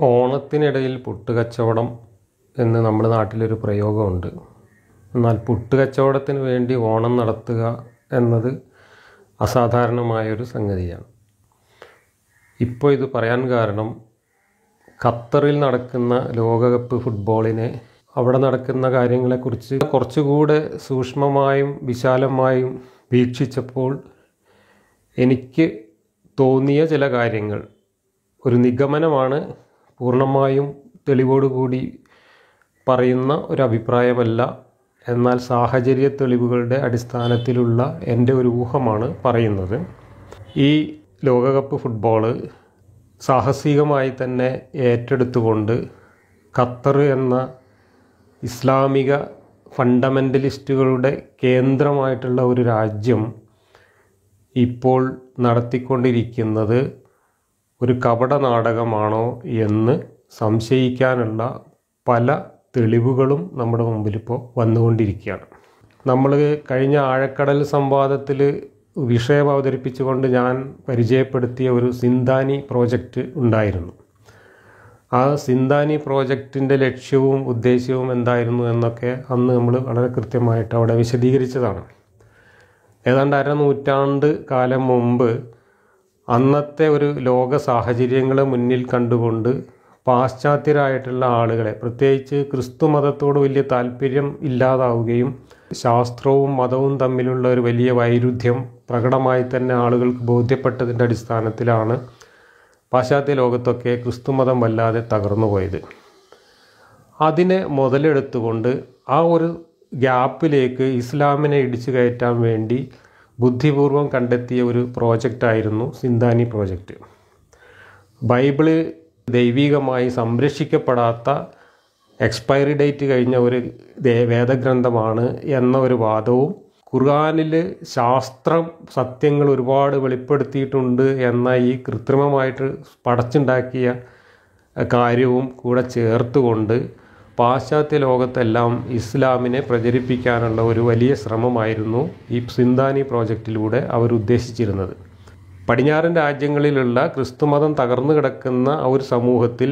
ഓണത്തിനിടയിൽ പുട്ടുകച്ചവടം എന്ന് നമ്മുടെ നാട്ടിലൊരു പ്രയോഗമുണ്ട്. എന്നാൽ പുട്ടുകച്ചവടത്തിന് വേണ്ടി ഓണം നടത്തുക എന്നത് അസാധാരണമായൊരു സംഗതിയാണ്. ഇപ്പോൾ ഇത് പറയാൻ കാരണം ഖത്തറിൽ നടക്കുന്ന ലോകകപ്പ് ഫുട്ബോളിനെ അവിടെ നടക്കുന്ന കാര്യങ്ങളെക്കുറിച്ച് കുറച്ചുകൂടെ സൂക്ഷ്മമായും വിശാലമായും വീക്ഷിച്ചപ്പോൾ എനിക്ക് തോന്നിയ ചില കാര്യങ്ങൾ. ഒരു നിഗമനമാണ് പൂർണമായും തെളിവോടുകൂടി പറയുന്ന ഒരു അഭിപ്രായമല്ല എന്നാൽ സാഹചര്യ തെളിവുകളുടെ അടിസ്ഥാനത്തിലുള്ള എന്റെ ഒരു ഊഹമാണ് പറയുന്നത്. ഈ ലോകകപ്പ് ഫുട്ബോൾ സാഹസികമായി തന്നെ ഏറ്റെടുത്തുകൊണ്ട് ഖത്തർ എന്ന ഇസ്ലാമിക ഫണ്ടമെന്റലിസ്റ്റുകളുടെ കേന്ദ്രമായിട്ടുള്ള ഒരു രാജ്യം ഇപ്പോൾ നടത്തിക്കൊണ്ടിരിക്കുന്നത് ഒരു കപട നാടകമാണോ എന്ന് സംശയിക്കാനുള്ള പല തെളിവുകളും നമ്മുടെ മുമ്പിൽ ഇപ്പോൾ വന്നുകൊണ്ടിരിക്കുകയാണ്. നമ്മൾ കഴിഞ്ഞ ആഴക്കടൽ സംവാദത്തിൽ വിഷയം അവതരിപ്പിച്ചുകൊണ്ട് ഞാൻ പരിചയപ്പെടുത്തിയ ഒരു സിന്താനി പ്രോജക്റ്റ് ഉണ്ടായിരുന്നു. ആ സിന്താനി പ്രോജക്റ്റിന്റെ ലക്ഷ്യവും ഉദ്ദേശ്യവും എന്തായിരുന്നു എന്നൊക്കെ അന്ന് നമ്മൾ വളരെ കൃത്യമായിട്ട് അവിടെ വിശദീകരിച്ചതാണ്. ഏതാണ്ട് അരനൂറ്റാണ്ട് കാലം മുമ്പ് അന്നത്തെ ഒരു ലോക സാഹചര്യങ്ങളെ മുന്നിൽ കണ്ടുകൊണ്ട് പാശ്ചാത്യരായിട്ടുള്ള ആളുകളെ പ്രത്യേകിച്ച് ക്രിസ്തു മതത്തോട് വലിയ താല്പര്യം ഇല്ലാതാവുകയും ശാസ്ത്രവും മതവും തമ്മിലുള്ള ഒരു വലിയ വൈരുദ്ധ്യം പ്രകടമായി തന്നെ ആളുകൾക്ക് ബോധ്യപ്പെട്ടതിന്റെ അടിസ്ഥാനത്തിലാണ് പാശ്ചാത്യ ലോകത്തൊക്കെ ക്രിസ്തു മതം വല്ലാതെ തകർന്നു പോയത്. അതിനെ മുതലെടുത്തുകൊണ്ട് ആ ഒരു ഗ്യാപ്പിലേക്ക് ഇസ്ലാമിനെ ഇടിച്ചു കയറ്റാൻ വേണ്ടി ബുദ്ധിപൂർവം കണ്ടെത്തിയ ഒരു പ്രോജക്റ്റായിരുന്നു സിന്താനി പ്രോജക്റ്റ് ബൈബിൾ ദൈവികമായി സംരക്ഷിക്കപ്പെടാത്ത എക്സ്പയറി ഡേറ്റ് കഴിഞ്ഞ ഒരു വേദഗ്രന്ഥമാണ് എന്ന ഒരു വാദവും ഖുർആാനിൽ ശാസ്ത്രം സത്യങ്ങൾ ഒരുപാട് വെളിപ്പെടുത്തിയിട്ടുണ്ട് എന്ന ഈ കൃത്രിമമായിട്ട് പടച്ചുണ്ടാക്കിയ കാര്യവും കൂടെ ചേർത്തുകൊണ്ട് പാശ്ചാത്യ ലോകത്തെല്ലാം ഇസ്ലാമിനെ പ്രചരിപ്പിക്കാനുള്ള ഒരു വലിയ ശ്രമമായിരുന്നു ഈ സിന്താനി പ്രോജക്റ്റിലൂടെ അവരുദ്ദേശിച്ചിരുന്നത് പടിഞ്ഞാറൻ രാജ്യങ്ങളിലുള്ള ക്രിസ്തുമതം തകർന്നു കിടക്കുന്ന ആ ഒരു സമൂഹത്തിൽ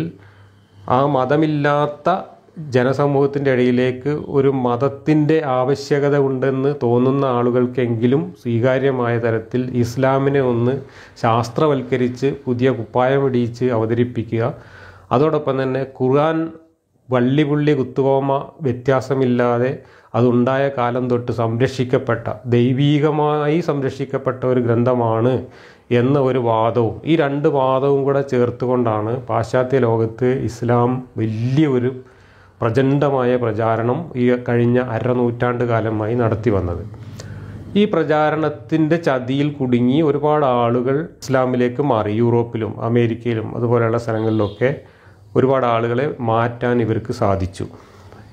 ആ മതമില്ലാത്ത ജനസമൂഹത്തിന്റെ ഇടയിലേക്ക് ഒരു മതത്തിന്റെ ആവശ്യകത ഉണ്ടെന്ന് തോന്നുന്ന ആളുകൾക്കെങ്കിലും സ്വീകാര്യമായ തരത്തിൽ ഇസ്ലാമിനെ ഒന്ന് ശാസ്ത്രവൽക്കരിച്ച് പുതിയ കുപ്പായം ഇടിയിച്ച് അവതരിപ്പിക്കുക. അതോടൊപ്പം തന്നെ ഖുർആൻ വള്ളിപുള്ളി കുത്തുകോമ വ്യത്യാസമില്ലാതെ അതുണ്ടായ കാലം തൊട്ട് സംരക്ഷിക്കപ്പെട്ട ദൈവീകമായി സംരക്ഷിക്കപ്പെട്ട ഒരു ഗ്രന്ഥമാണ് എന്ന ഒരു വാദവും. ഈ രണ്ട് വാദവും കൂടെ ചേർത്തുകൊണ്ടാണ് പാശ്ചാത്യ ലോകത്ത് ഇസ്ലാം വലിയൊരു പ്രചണ്ഡമായ പ്രചാരണം ഈ കഴിഞ്ഞ അരനൂറ്റാണ്ട് കാലമായി നടത്തി വന്നത്. ഈ പ്രചാരണത്തിന്റെ ചതിയിൽ കുടുങ്ങി ഒരുപാട് ആളുകൾ ഇസ്ലാമിലേക്ക് മാറി യൂറോപ്പിലും അമേരിക്കയിലും അതുപോലെയുള്ള സ്ഥലങ്ങളിലൊക്കെ ഒരുപാട് ആളുകളെ മാറ്റാൻ ഇവർക്ക് സാധിച്ചു.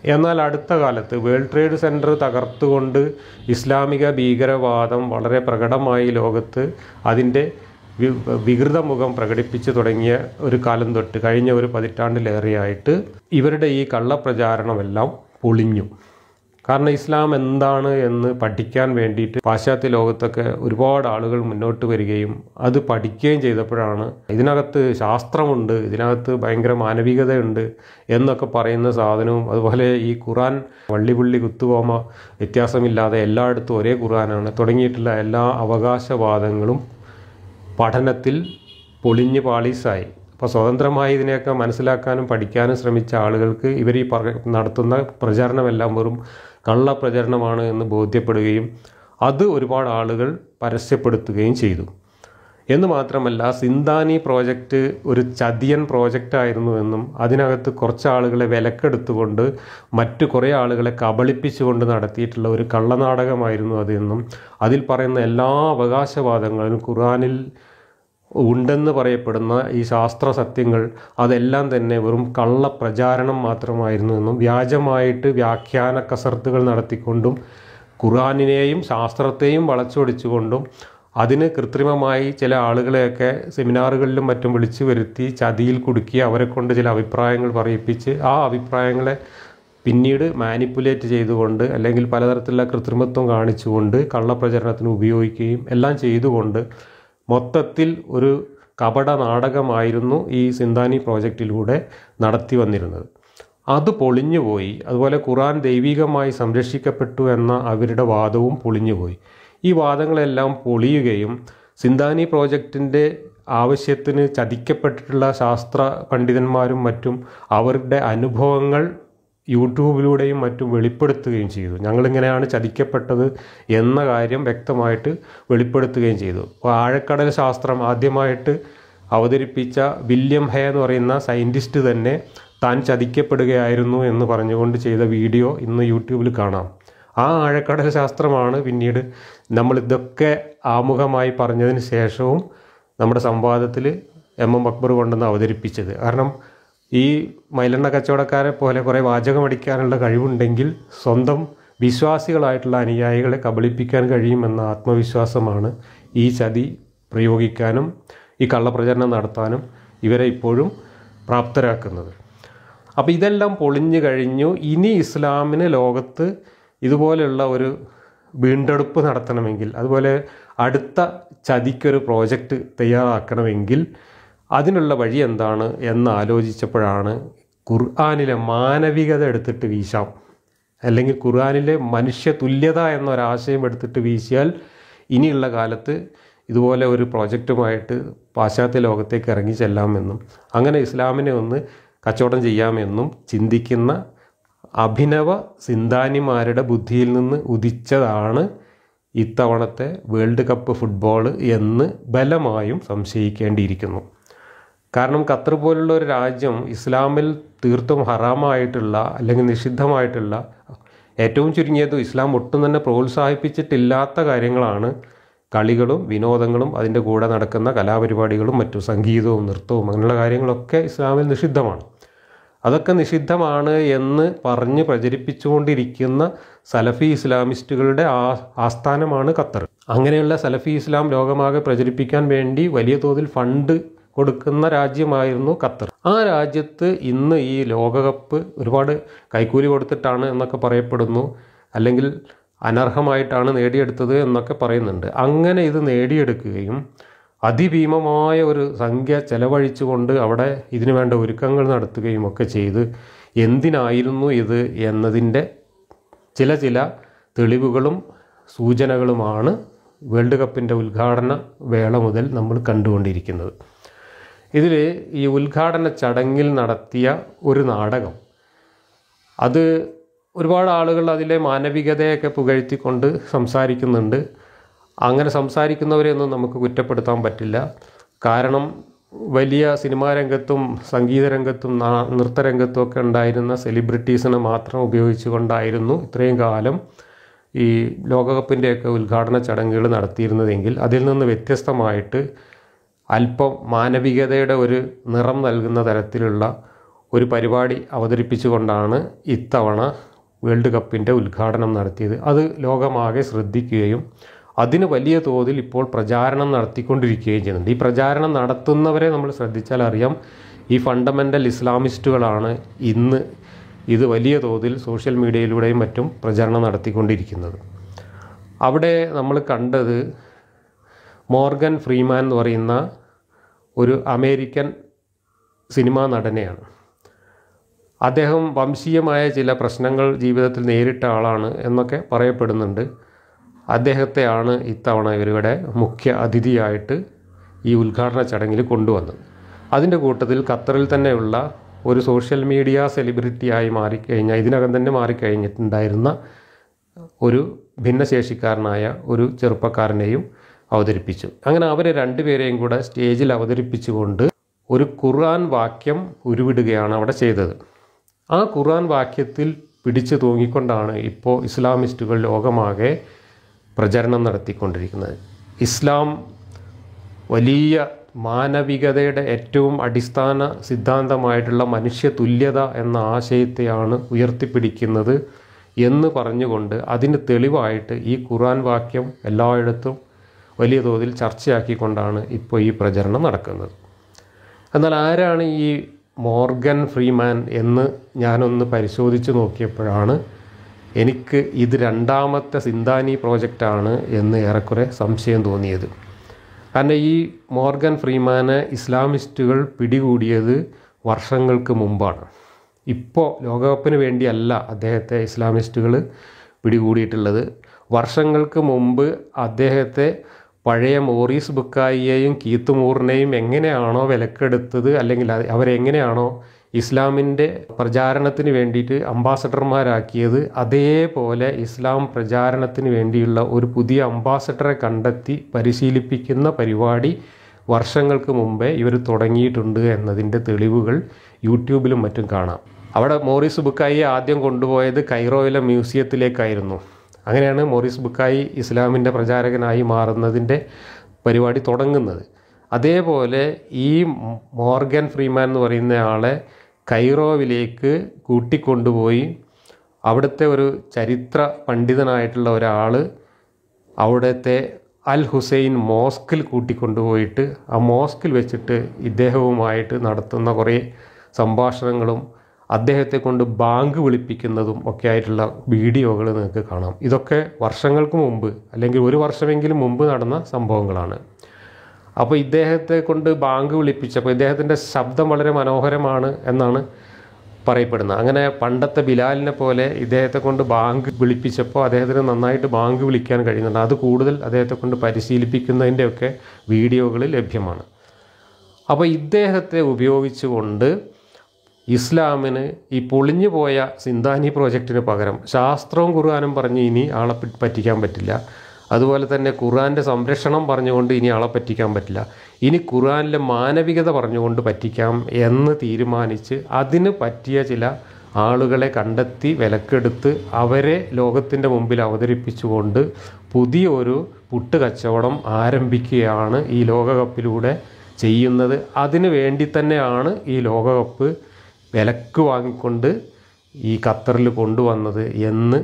എന്നാൽ അടുത്ത കാലത്ത് വേൾഡ് ട്രേഡ് സെന്റർ തകർത്തുകൊണ്ട് ഇസ്ലാമിക ഭീകരവാദം വളരെ പ്രകടമായി ലോകത്ത് അതിന്റെ വികൃത മുഖം പ്രകടിപ്പിച്ചു തുടങ്ങിയ ഒരു കാലം തൊട്ട് കഴിഞ്ഞ ഒരു പതിറ്റാണ്ടിലേറെയായിട്ട് ഇവരുടെ ഈ കള്ളപ്രചാരണമെല്ലാം പൊളിഞ്ഞു. കാരണം ഇസ്ലാം എന്താണ് എന്ന് പഠിക്കാൻ വേണ്ടിയിട്ട് പാശ്ചാത്യ ലോകത്തൊക്കെ ഒരുപാട് ആളുകൾ മുന്നോട്ട് വരികയും അത് പഠിക്കുകയും ചെയ്തപ്പോഴാണ് ഇതിനകത്ത് ശാസ്ത്രമുണ്ട് ഇതിനകത്ത് ഭയങ്കര മാനവികതയുണ്ട് എന്നൊക്കെ പറയുന്ന സാധനവും അതുപോലെ ഈ ഖുറാൻ വള്ളിപുള്ളി കുത്തുപോമ വ്യത്യാസമില്ലാതെ എല്ലായിടത്തും ഒരേ ഖുറാനാണ് തുടങ്ങിയിട്ടുള്ള എല്ലാ അവകാശവാദങ്ങളും പഠനത്തിൽ പൊളിഞ്ഞ് പാളീസായി. അപ്പോൾ സ്വതന്ത്രമായി ഇതിനെയൊക്കെ മനസ്സിലാക്കാനും പഠിക്കാനും ശ്രമിച്ച ആളുകൾക്ക് ഇവർ ഈ നടത്തുന്ന പ്രചാരണമെല്ലാം വെറും കള്ള പ്രചരണമാണ് എന്ന് ബോധ്യപ്പെടുകയും അത് ഒരുപാട് ആളുകൾ പരസ്യപ്പെടുത്തുകയും ചെയ്തു. എന്ന് മാത്രമല്ല സിന്താനി പ്രോജക്റ്റ് ഒരു ചതിയൻ പ്രോജക്റ്റ് ആയിരുന്നു എന്നും അതിനകത്ത് കുറച്ച് ആളുകളെ വിലക്കെടുത്തുകൊണ്ട് മറ്റു കുറേ ആളുകളെ കബളിപ്പിച്ചുകൊണ്ട് നടത്തിയിട്ടുള്ള ഒരു കള്ളനാടകമായിരുന്നു അതെന്നും അതിൽ പറയുന്ന എല്ലാ അവകാശവാദങ്ങളും ഖുറാനിൽ ഉണ്ടെന്ന് പറയപ്പെടുന്ന ഈ ശാസ്ത്ര സത്യങ്ങൾ അതെല്ലാം തന്നെ വെറും കള്ള പ്രചാരണം മാത്രമായിരുന്നു എന്നും വ്യാജമായിട്ട് വ്യാഖ്യാന കസർത്തുകൾ നടത്തിക്കൊണ്ടും ഖുറാനിനെയും ശാസ്ത്രത്തെയും വളച്ചൊടിച്ചുകൊണ്ടും അതിന് കൃത്രിമമായി ചില ആളുകളെയൊക്കെ സെമിനാറുകളിലും മറ്റും വിളിച്ചു വരുത്തി ചതിയിൽ കുടുക്കി അവരെ കൊണ്ട് ചില അഭിപ്രായങ്ങൾ പറയിപ്പിച്ച് ആ അഭിപ്രായങ്ങളെ പിന്നീട് മാനിപ്പുലേറ്റ് ചെയ്തുകൊണ്ട് അല്ലെങ്കിൽ പലതരത്തിലുള്ള കൃത്രിമത്വം കാണിച്ചുകൊണ്ട് കള്ളപ്രചരണത്തിന് ഉപയോഗിക്കുകയും എല്ലാം ചെയ്തുകൊണ്ട് മൊത്തത്തിൽ ഒരു കപട നാടകമായിരുന്നു ഈ സിന്താനി പ്രോജക്റ്റിലൂടെ നടത്തി വന്നിരുന്നത്. അത് പൊളിഞ്ഞുപോയി അതുപോലെ ഖുറാൻ ദൈവികമായി സംരക്ഷിക്കപ്പെട്ടു എന്ന അവരുടെ വാദവും പൊളിഞ്ഞുപോയി ഈ വാദങ്ങളെല്ലാം പൊളിയുകയും സിന്താനി പ്രോജക്റ്റിന്റെ ആവശ്യത്തിന് ചതിക്കപ്പെട്ടിട്ടുള്ള ശാസ്ത്ര പണ്ഡിതന്മാരും മറ്റും അവരുടെ അനുഭവങ്ങൾ യൂട്യൂബിലൂടെയും മറ്റും വെളിപ്പെടുത്തുകയും ചെയ്തു. ഞങ്ങളിങ്ങനെയാണ് ചതിക്കപ്പെട്ടത് എന്ന കാര്യം വ്യക്തമായിട്ട് വെളിപ്പെടുത്തുകയും ചെയ്തു. അപ്പോൾ ആഴക്കടൽ ശാസ്ത്രം ആദ്യമായിട്ട് അവതരിപ്പിച്ച വില്യം ഹേ എന്ന് പറയുന്ന സയന്റിസ്റ്റ് തന്നെ താൻ ചതിക്കപ്പെടുകയായിരുന്നു എന്ന് പറഞ്ഞുകൊണ്ട് ചെയ്ത വീഡിയോ ഇന്ന് യൂട്യൂബിൽ കാണാം. ആ ആഴക്കടൽ ശാസ്ത്രമാണ് പിന്നീട് നമ്മൾ ഇതൊക്കെ ആമുഖമായി പറഞ്ഞതിന് ശേഷവും നമ്മുടെ സംവാദത്തിൽ എം എം അക്ബർ കൊണ്ടുവന്ന് അവതരിപ്പിച്ചത്. കാരണം ഈ മൈലെണ്ണ കച്ചവടക്കാരെ പോലെ കുറേ വാചകമടിക്കാനുള്ള കഴിവുണ്ടെങ്കിൽ സ്വന്തം വിശ്വാസികളായിട്ടുള്ള അനുയായികളെ കബളിപ്പിക്കാൻ കഴിയുമെന്ന ആത്മവിശ്വാസമാണ് ഈ ചതി പ്രയോഗിക്കാനും ഈ കള്ളപ്രചരണം നടത്താനും ഇവരെ ഇപ്പോഴും പ്രാപ്തരാക്കുന്നത്. അപ്പോൾ ഇതെല്ലാം പൊളിഞ്ഞു കഴിഞ്ഞു. ഇനി ഇസ്ലാമിന് ലോകത്ത് ഇതുപോലെയുള്ള ഒരു വീണ്ടെടുപ്പ് നടത്തണമെങ്കിൽ അതുപോലെ അടുത്ത ചതിക്കൊരു പ്രോജക്റ്റ് തയ്യാറാക്കണമെങ്കിൽ അതിനുള്ള വഴി എന്താണ് എന്ന് ആലോചിച്ചപ്പോഴാണ് ഖുർആാനിലെ മാനവികത എടുത്തിട്ട് വീശാം. അല്ലെങ്കിൽ ഖുർആാനിലെ മനുഷ്യ തുല്യത എന്നൊരാശയം എടുത്തിട്ട് വീശിയാൽ ഇനിയുള്ള കാലത്ത് ഇതുപോലെ ഒരു പ്രോജക്റ്റുമായിട്ട് പാശ്ചാത്യ ലോകത്തേക്ക് ഇറങ്ങി ചെല്ലാമെന്നും അങ്ങനെ ഇസ്ലാമിനെ ഒന്ന് കച്ചവടം ചെയ്യാമെന്നും ചിന്തിക്കുന്ന അഭിനവ സിന്താനിമാരുടെ ബുദ്ധിയിൽ നിന്ന് ഉദിച്ചതാണ് ഇത്തവണത്തെ വേൾഡ് കപ്പ് ഫുട്ബോൾ എന്ന് ബലമായും സംശയിക്കേണ്ടിയിരിക്കുന്നു. കാരണം ഖത്തർ പോലുള്ള ഒരു രാജ്യം ഇസ്ലാമിൽ തീർത്തും ഹറാമായിട്ടുള്ള അല്ലെങ്കിൽ നിഷിദ്ധമായിട്ടുള്ള ഏറ്റവും ചുരുങ്ങിയത് ഇസ്ലാം ഒട്ടും തന്നെ പ്രോത്സാഹിപ്പിച്ചിട്ടില്ലാത്ത കാര്യങ്ങളാണ് കളികളും വിനോദങ്ങളും അതിന്റെ കൂടെ നടക്കുന്ന കലാപരിപാടികളും മറ്റു സംഗീതവും നൃത്തവും അങ്ങനെയുള്ള കാര്യങ്ങളൊക്കെ ഇസ്ലാമിൽ നിഷിദ്ധമാണ്. അതൊക്കെ നിഷിദ്ധമാണ് എന്ന് പറഞ്ഞ് പ്രചരിപ്പിച്ചുകൊണ്ടിരിക്കുന്ന സലഫി ഇസ്ലാമിസ്റ്റുകളുടെ ആ ആസ്ഥാനമാണ് ഖത്തർ. അങ്ങനെയുള്ള സലഫി ഇസ്ലാം ലോകമാകെ പ്രചരിപ്പിക്കാൻ വേണ്ടി വലിയ തോതിൽ ഫണ്ട് കൊടുക്കുന്ന രാജ്യമായിരുന്നു ഖത്തർ. ആ രാജ്യത്ത് ഇന്ന് ഈ ലോകകപ്പ് ഒരുപാട് കൈക്കൂലി കൊടുത്തിട്ടാണ് എന്നൊക്കെ പറയപ്പെടുന്നു. അല്ലെങ്കിൽ അനർഹമായിട്ടാണ് നേടിയെടുത്തത് എന്നൊക്കെ പറയുന്നുണ്ട്. അങ്ങനെ ഇത് നേടിയെടുക്കുകയും അതിഭീമമായ ഒരു സംഖ്യ ചെലവഴിച്ചുകൊണ്ട് അവിടെ ഇതിനു വേണ്ട ഒരുക്കങ്ങൾ നടത്തുകയും ഒക്കെ ചെയ്ത് എന്തിനായിരുന്നു ഇത് എന്നതിന്റെ ചില ചില തെളിവുകളും സൂചനകളുമാണ് വേൾഡ് കപ്പിന്റെ ഉദ്ഘാടന വേള മുതൽ നമ്മൾ കണ്ടുകൊണ്ടിരിക്കുന്നത്. ഇതിൽ ഈ ഉദ്ഘാടന ചടങ്ങിൽ നടത്തിയ ഒരു നാടകം. അത് ഒരുപാട് ആളുകൾ അതിലെ മാനവികതയൊക്കെ പുകഴ്ത്തിക്കൊണ്ട് സംസാരിക്കുന്നുണ്ട്. അങ്ങനെ സംസാരിക്കുന്നവരെയൊന്നും നമുക്ക് കുറ്റപ്പെടുത്താൻ പറ്റില്ല. കാരണം വലിയ സിനിമാ രംഗത്തും സംഗീത രംഗത്തും നൃത്തരംഗത്തും ഒക്കെ ഉണ്ടായിരുന്ന സെലിബ്രിറ്റീസിനെ മാത്രം ഉപയോഗിച്ചുകൊണ്ടായിരുന്നു ഇത്രയും കാലം ഈ ലോകകപ്പിന്റെയൊക്കെ ഉദ്ഘാടന ചടങ്ങുകൾ നടത്തിയിരുന്നതെങ്കിൽ അതിൽ നിന്ന് വ്യത്യസ്തമായിട്ട് അല്പം മാനവികതയുടെ ഒരു നിറം നൽകുന്ന തരത്തിലുള്ള ഒരു പരിപാടി അവതരിപ്പിച്ചുകൊണ്ടാണ് ഇത്തവണ വേൾഡ് കപ്പിന്റെ ഉദ്ഘാടനം നടത്തിയത്. അത് ലോകമാകെ ശ്രദ്ധിക്കുകയും അതിന് വലിയ തോതിൽ ഇപ്പോൾ പ്രചാരണം നടത്തിക്കൊണ്ടിരിക്കുകയും ചെയ്യുന്നുണ്ട്. ഈ പ്രചാരണം നടത്തുന്നവരെ നമ്മൾ ശ്രദ്ധിച്ചാൽ അറിയാം ഈ ഫണ്ടമെന്റൽ ഇസ്ലാമിസ്റ്റുകളാണ് ഇന്ന് ഇത് വലിയ തോതിൽ സോഷ്യൽ മീഡിയയിലൂടെയും മറ്റും പ്രചരണം നടത്തിക്കൊണ്ടിരിക്കുന്നത്. അവിടെ നമ്മൾ കണ്ടത് മോർഗൻ ഫ്രീമാൻ എന്ന് പറയുന്ന ഒരു അമേരിക്കൻ സിനിമാ നടനെയാണ്. അദ്ദേഹം വംശീയമായ ചില പ്രശ്നങ്ങൾ ജീവിതത്തിൽ നേരിട്ട ആളാണ് എന്നൊക്കെ പറയപ്പെടുന്നുണ്ട്. അദ്ദേഹത്തെയാണ് ഇത്തവണ ഇവരുടെ മുഖ്യ അതിഥിയായിട്ട് ഈ ഉദ്ഘാടന ചടങ്ങിൽ കൊണ്ടുവന്നത്. അതിന്റെ കൂട്ടത്തിൽ ഖത്തറിൽ തന്നെയുള്ള ഒരു സോഷ്യൽ മീഡിയ സെലിബ്രിറ്റിയായി മാറിക്കഴിഞ്ഞ ഇതിനകം തന്നെ മാറിക്കഴിഞ്ഞിട്ടുണ്ടായിരുന്ന ഒരു ഭിന്നശേഷിക്കാരനായ ഒരു ചെറുപ്പക്കാരനെയും അവതരിപ്പിച്ചു. അങ്ങനെ അവരെ രണ്ടുപേരെയും കൂടെ സ്റ്റേജിൽ അവതരിപ്പിച്ചുകൊണ്ട് ഒരു ഖുർആൻ വാക്യം ഉരുവിടുകയാണ് അവിടെ ചെയ്തത്. ആ ഖുർആൻ വാക്യത്തിൽ പിടിച്ചു തൂങ്ങിക്കൊണ്ടാണ് ഇപ്പോൾ ഇസ്ലാമിസ്റ്റുകൾ ലോകമാകെ പ്രചരണം നടത്തിക്കൊണ്ടിരിക്കുന്നത്. ഇസ്ലാം വലിയ മാനവികതയുടെ ഏറ്റവും അടിസ്ഥാന സിദ്ധാന്തമായിട്ടുള്ള മനുഷ്യ തുല്യത എന്ന ആശയത്തെയാണ് ഉയർത്തിപ്പിടിക്കുന്നത് എന്ന് പറഞ്ഞുകൊണ്ട് അതിന് തെളിവായിട്ട് ഈ ഖുർആൻ വാക്യം എല്ലായിടത്തും വലിയ തോതിൽ ചർച്ചയാക്കിക്കൊണ്ടാണ് ഇപ്പോൾ ഈ പ്രചരണം നടക്കുന്നത്. എന്നാൽ ആരാണ് ഈ മോർഗൻ ഫ്രീമാൻ എന്ന് ഞാനൊന്ന് പരിശോധിച്ച് നോക്കിയപ്പോഴാണ് എനിക്ക് ഇത് രണ്ടാമത്തെ സിന്താനി പ്രോജക്റ്റാണ് എന്ന് ഏറെക്കുറെ സംശയം തോന്നിയത്. കാരണം ഈ മോർഗൻ ഫ്രീമാനെ ഇസ്ലാമിസ്റ്റുകൾ പിടികൂടിയത് വർഷങ്ങൾക്ക് മുമ്പാണ്. ഇപ്പോൾ ലോകകപ്പിന് വേണ്ടിയല്ല അദ്ദേഹത്തെ ഇസ്ലാമിസ്റ്റുകൾ പിടികൂടിയിട്ടുള്ളത്. വർഷങ്ങൾക്ക് മുമ്പ് അദ്ദേഹത്തെ പഴയ മോറീസ് ബുക്കായിയെയും കീത്ത് മൂറിനെയും എങ്ങനെയാണോ വിലക്കെടുത്തത് അല്ലെങ്കിൽ അവരെങ്ങനെയാണോ ഇസ്ലാമിന്റെ പ്രചാരണത്തിന് വേണ്ടിയിട്ട് അംബാസഡർമാരാക്കിയത് അതേപോലെ ഇസ്ലാം പ്രചാരണത്തിന് വേണ്ടിയുള്ള ഒരു പുതിയ അംബാസഡറെ കണ്ടെത്തി പരിശീലിപ്പിക്കുന്ന പരിപാടി വർഷങ്ങൾക്ക് മുമ്പേ ഇവർ തുടങ്ങിയിട്ടുണ്ട് എന്നതിന്റെ തെളിവുകൾ യൂട്യൂബിലും മറ്റും കാണാം. അവിടെ മോറീസ് ബുക്കായി ആദ്യം കൊണ്ടുപോയത് കൈറോയിലെ മ്യൂസിയത്തിലേക്കായിരുന്നു. അങ്ങനെയാണ് മോറിസ് ബുക്കായി ഇസ്ലാമിന്റെ പ്രചാരകനായി മാറുന്നതിന്റെ പരിപാടി തുടങ്ങുന്നത്. അതേപോലെ ഈ മോർഗൻ ഫ്രീമാൻ എന്ന് പറയുന്ന ആളെ കൈറോവിലേക്ക് കൂട്ടിക്കൊണ്ടുപോയി അവിടുത്തെ ഒരു ചരിത്ര പണ്ഡിതനായിട്ടുള്ള ഒരാൾ അവിടുത്തെ അൽ ഹുസൈൻ മോസ്കിൽ കൂട്ടിക്കൊണ്ടുപോയിട്ട് ആ മോസ്കിൽ വെച്ചിട്ട് ഇദ്ദേഹവുമായിട്ട് നടത്തുന്ന കുറേ സംഭാഷണങ്ങളും അദ്ദേഹത്തെ കൊണ്ട് ബാങ്ക് വിളിപ്പിക്കുന്നതും ഒക്കെ ആയിട്ടുള്ള വീഡിയോകൾ നിങ്ങൾക്ക് കാണാം. ഇതൊക്കെ വർഷങ്ങൾക്ക് മുമ്പ് അല്ലെങ്കിൽ ഒരു വർഷമെങ്കിലും മുമ്പ് നടന്ന സംഭവങ്ങളാണ്. അപ്പോൾ ഇദ്ദേഹത്തെ കൊണ്ട് ബാങ്ക് വിളിപ്പിച്ചപ്പോൾ ഇദ്ദേഹത്തിന്റെ ശബ്ദം വളരെ മനോഹരമാണ് എന്നാണ് പറയപ്പെടുന്നത്. അങ്ങനെ പണ്ടത്തെ ബിലാലിനെ പോലെ ഇദ്ദേഹത്തെ കൊണ്ട് ബാങ്ക് വിളിപ്പിച്ചപ്പോൾ അദ്ദേഹത്തിന് നന്നായിട്ട് ബാങ്ക് വിളിക്കാൻ കഴിയുന്നുണ്ട്. അത് കൂടുതൽ അദ്ദേഹത്തെ കൊണ്ട് പരിശീലിപ്പിക്കുന്നതിന്റെയൊക്കെ വീഡിയോകൾ ലഭ്യമാണ്. അപ്പോൾ ഇദ്ദേഹത്തെ ഉപയോഗിച്ചുകൊണ്ട് ഇസ്ലാമിന് ഈ പൊളിഞ്ഞു പോയ സിന്താനി പ്രോജക്റ്റിന് പകരം ശാസ്ത്രവും ഖുർആാനും പറഞ്ഞ് ഇനി ആളെ പറ്റിക്കാൻ പറ്റില്ല. അതുപോലെ തന്നെ ഖുർആന്റെ സംരക്ഷണം പറഞ്ഞുകൊണ്ട് ഇനി ആളെ പറ്റിക്കാൻ പറ്റില്ല. ഇനി ഖുർആനിലെ മാനവികത പറഞ്ഞുകൊണ്ട് പറ്റിക്കാം എന്ന് തീരുമാനിച്ച് അതിന് പറ്റിയ ചില ആളുകളെ കണ്ടെത്തി വിലക്കെടുത്ത് അവരെ ലോകത്തിന്റെ മുമ്പിൽ അവതരിപ്പിച്ചുകൊണ്ട് പുതിയൊരു പുട്ടുകച്ചവടം ആരംഭിക്കുകയാണ് ഈ ലോകകപ്പിലൂടെ ചെയ്യുന്നത്. അതിനു വേണ്ടി തന്നെയാണ് ഈ ലോകകപ്പ് വിലക്ക് വാങ്ങിക്കൊണ്ട് ഈ ഖത്തറിൽ കൊണ്ടുവന്നത് എന്ന്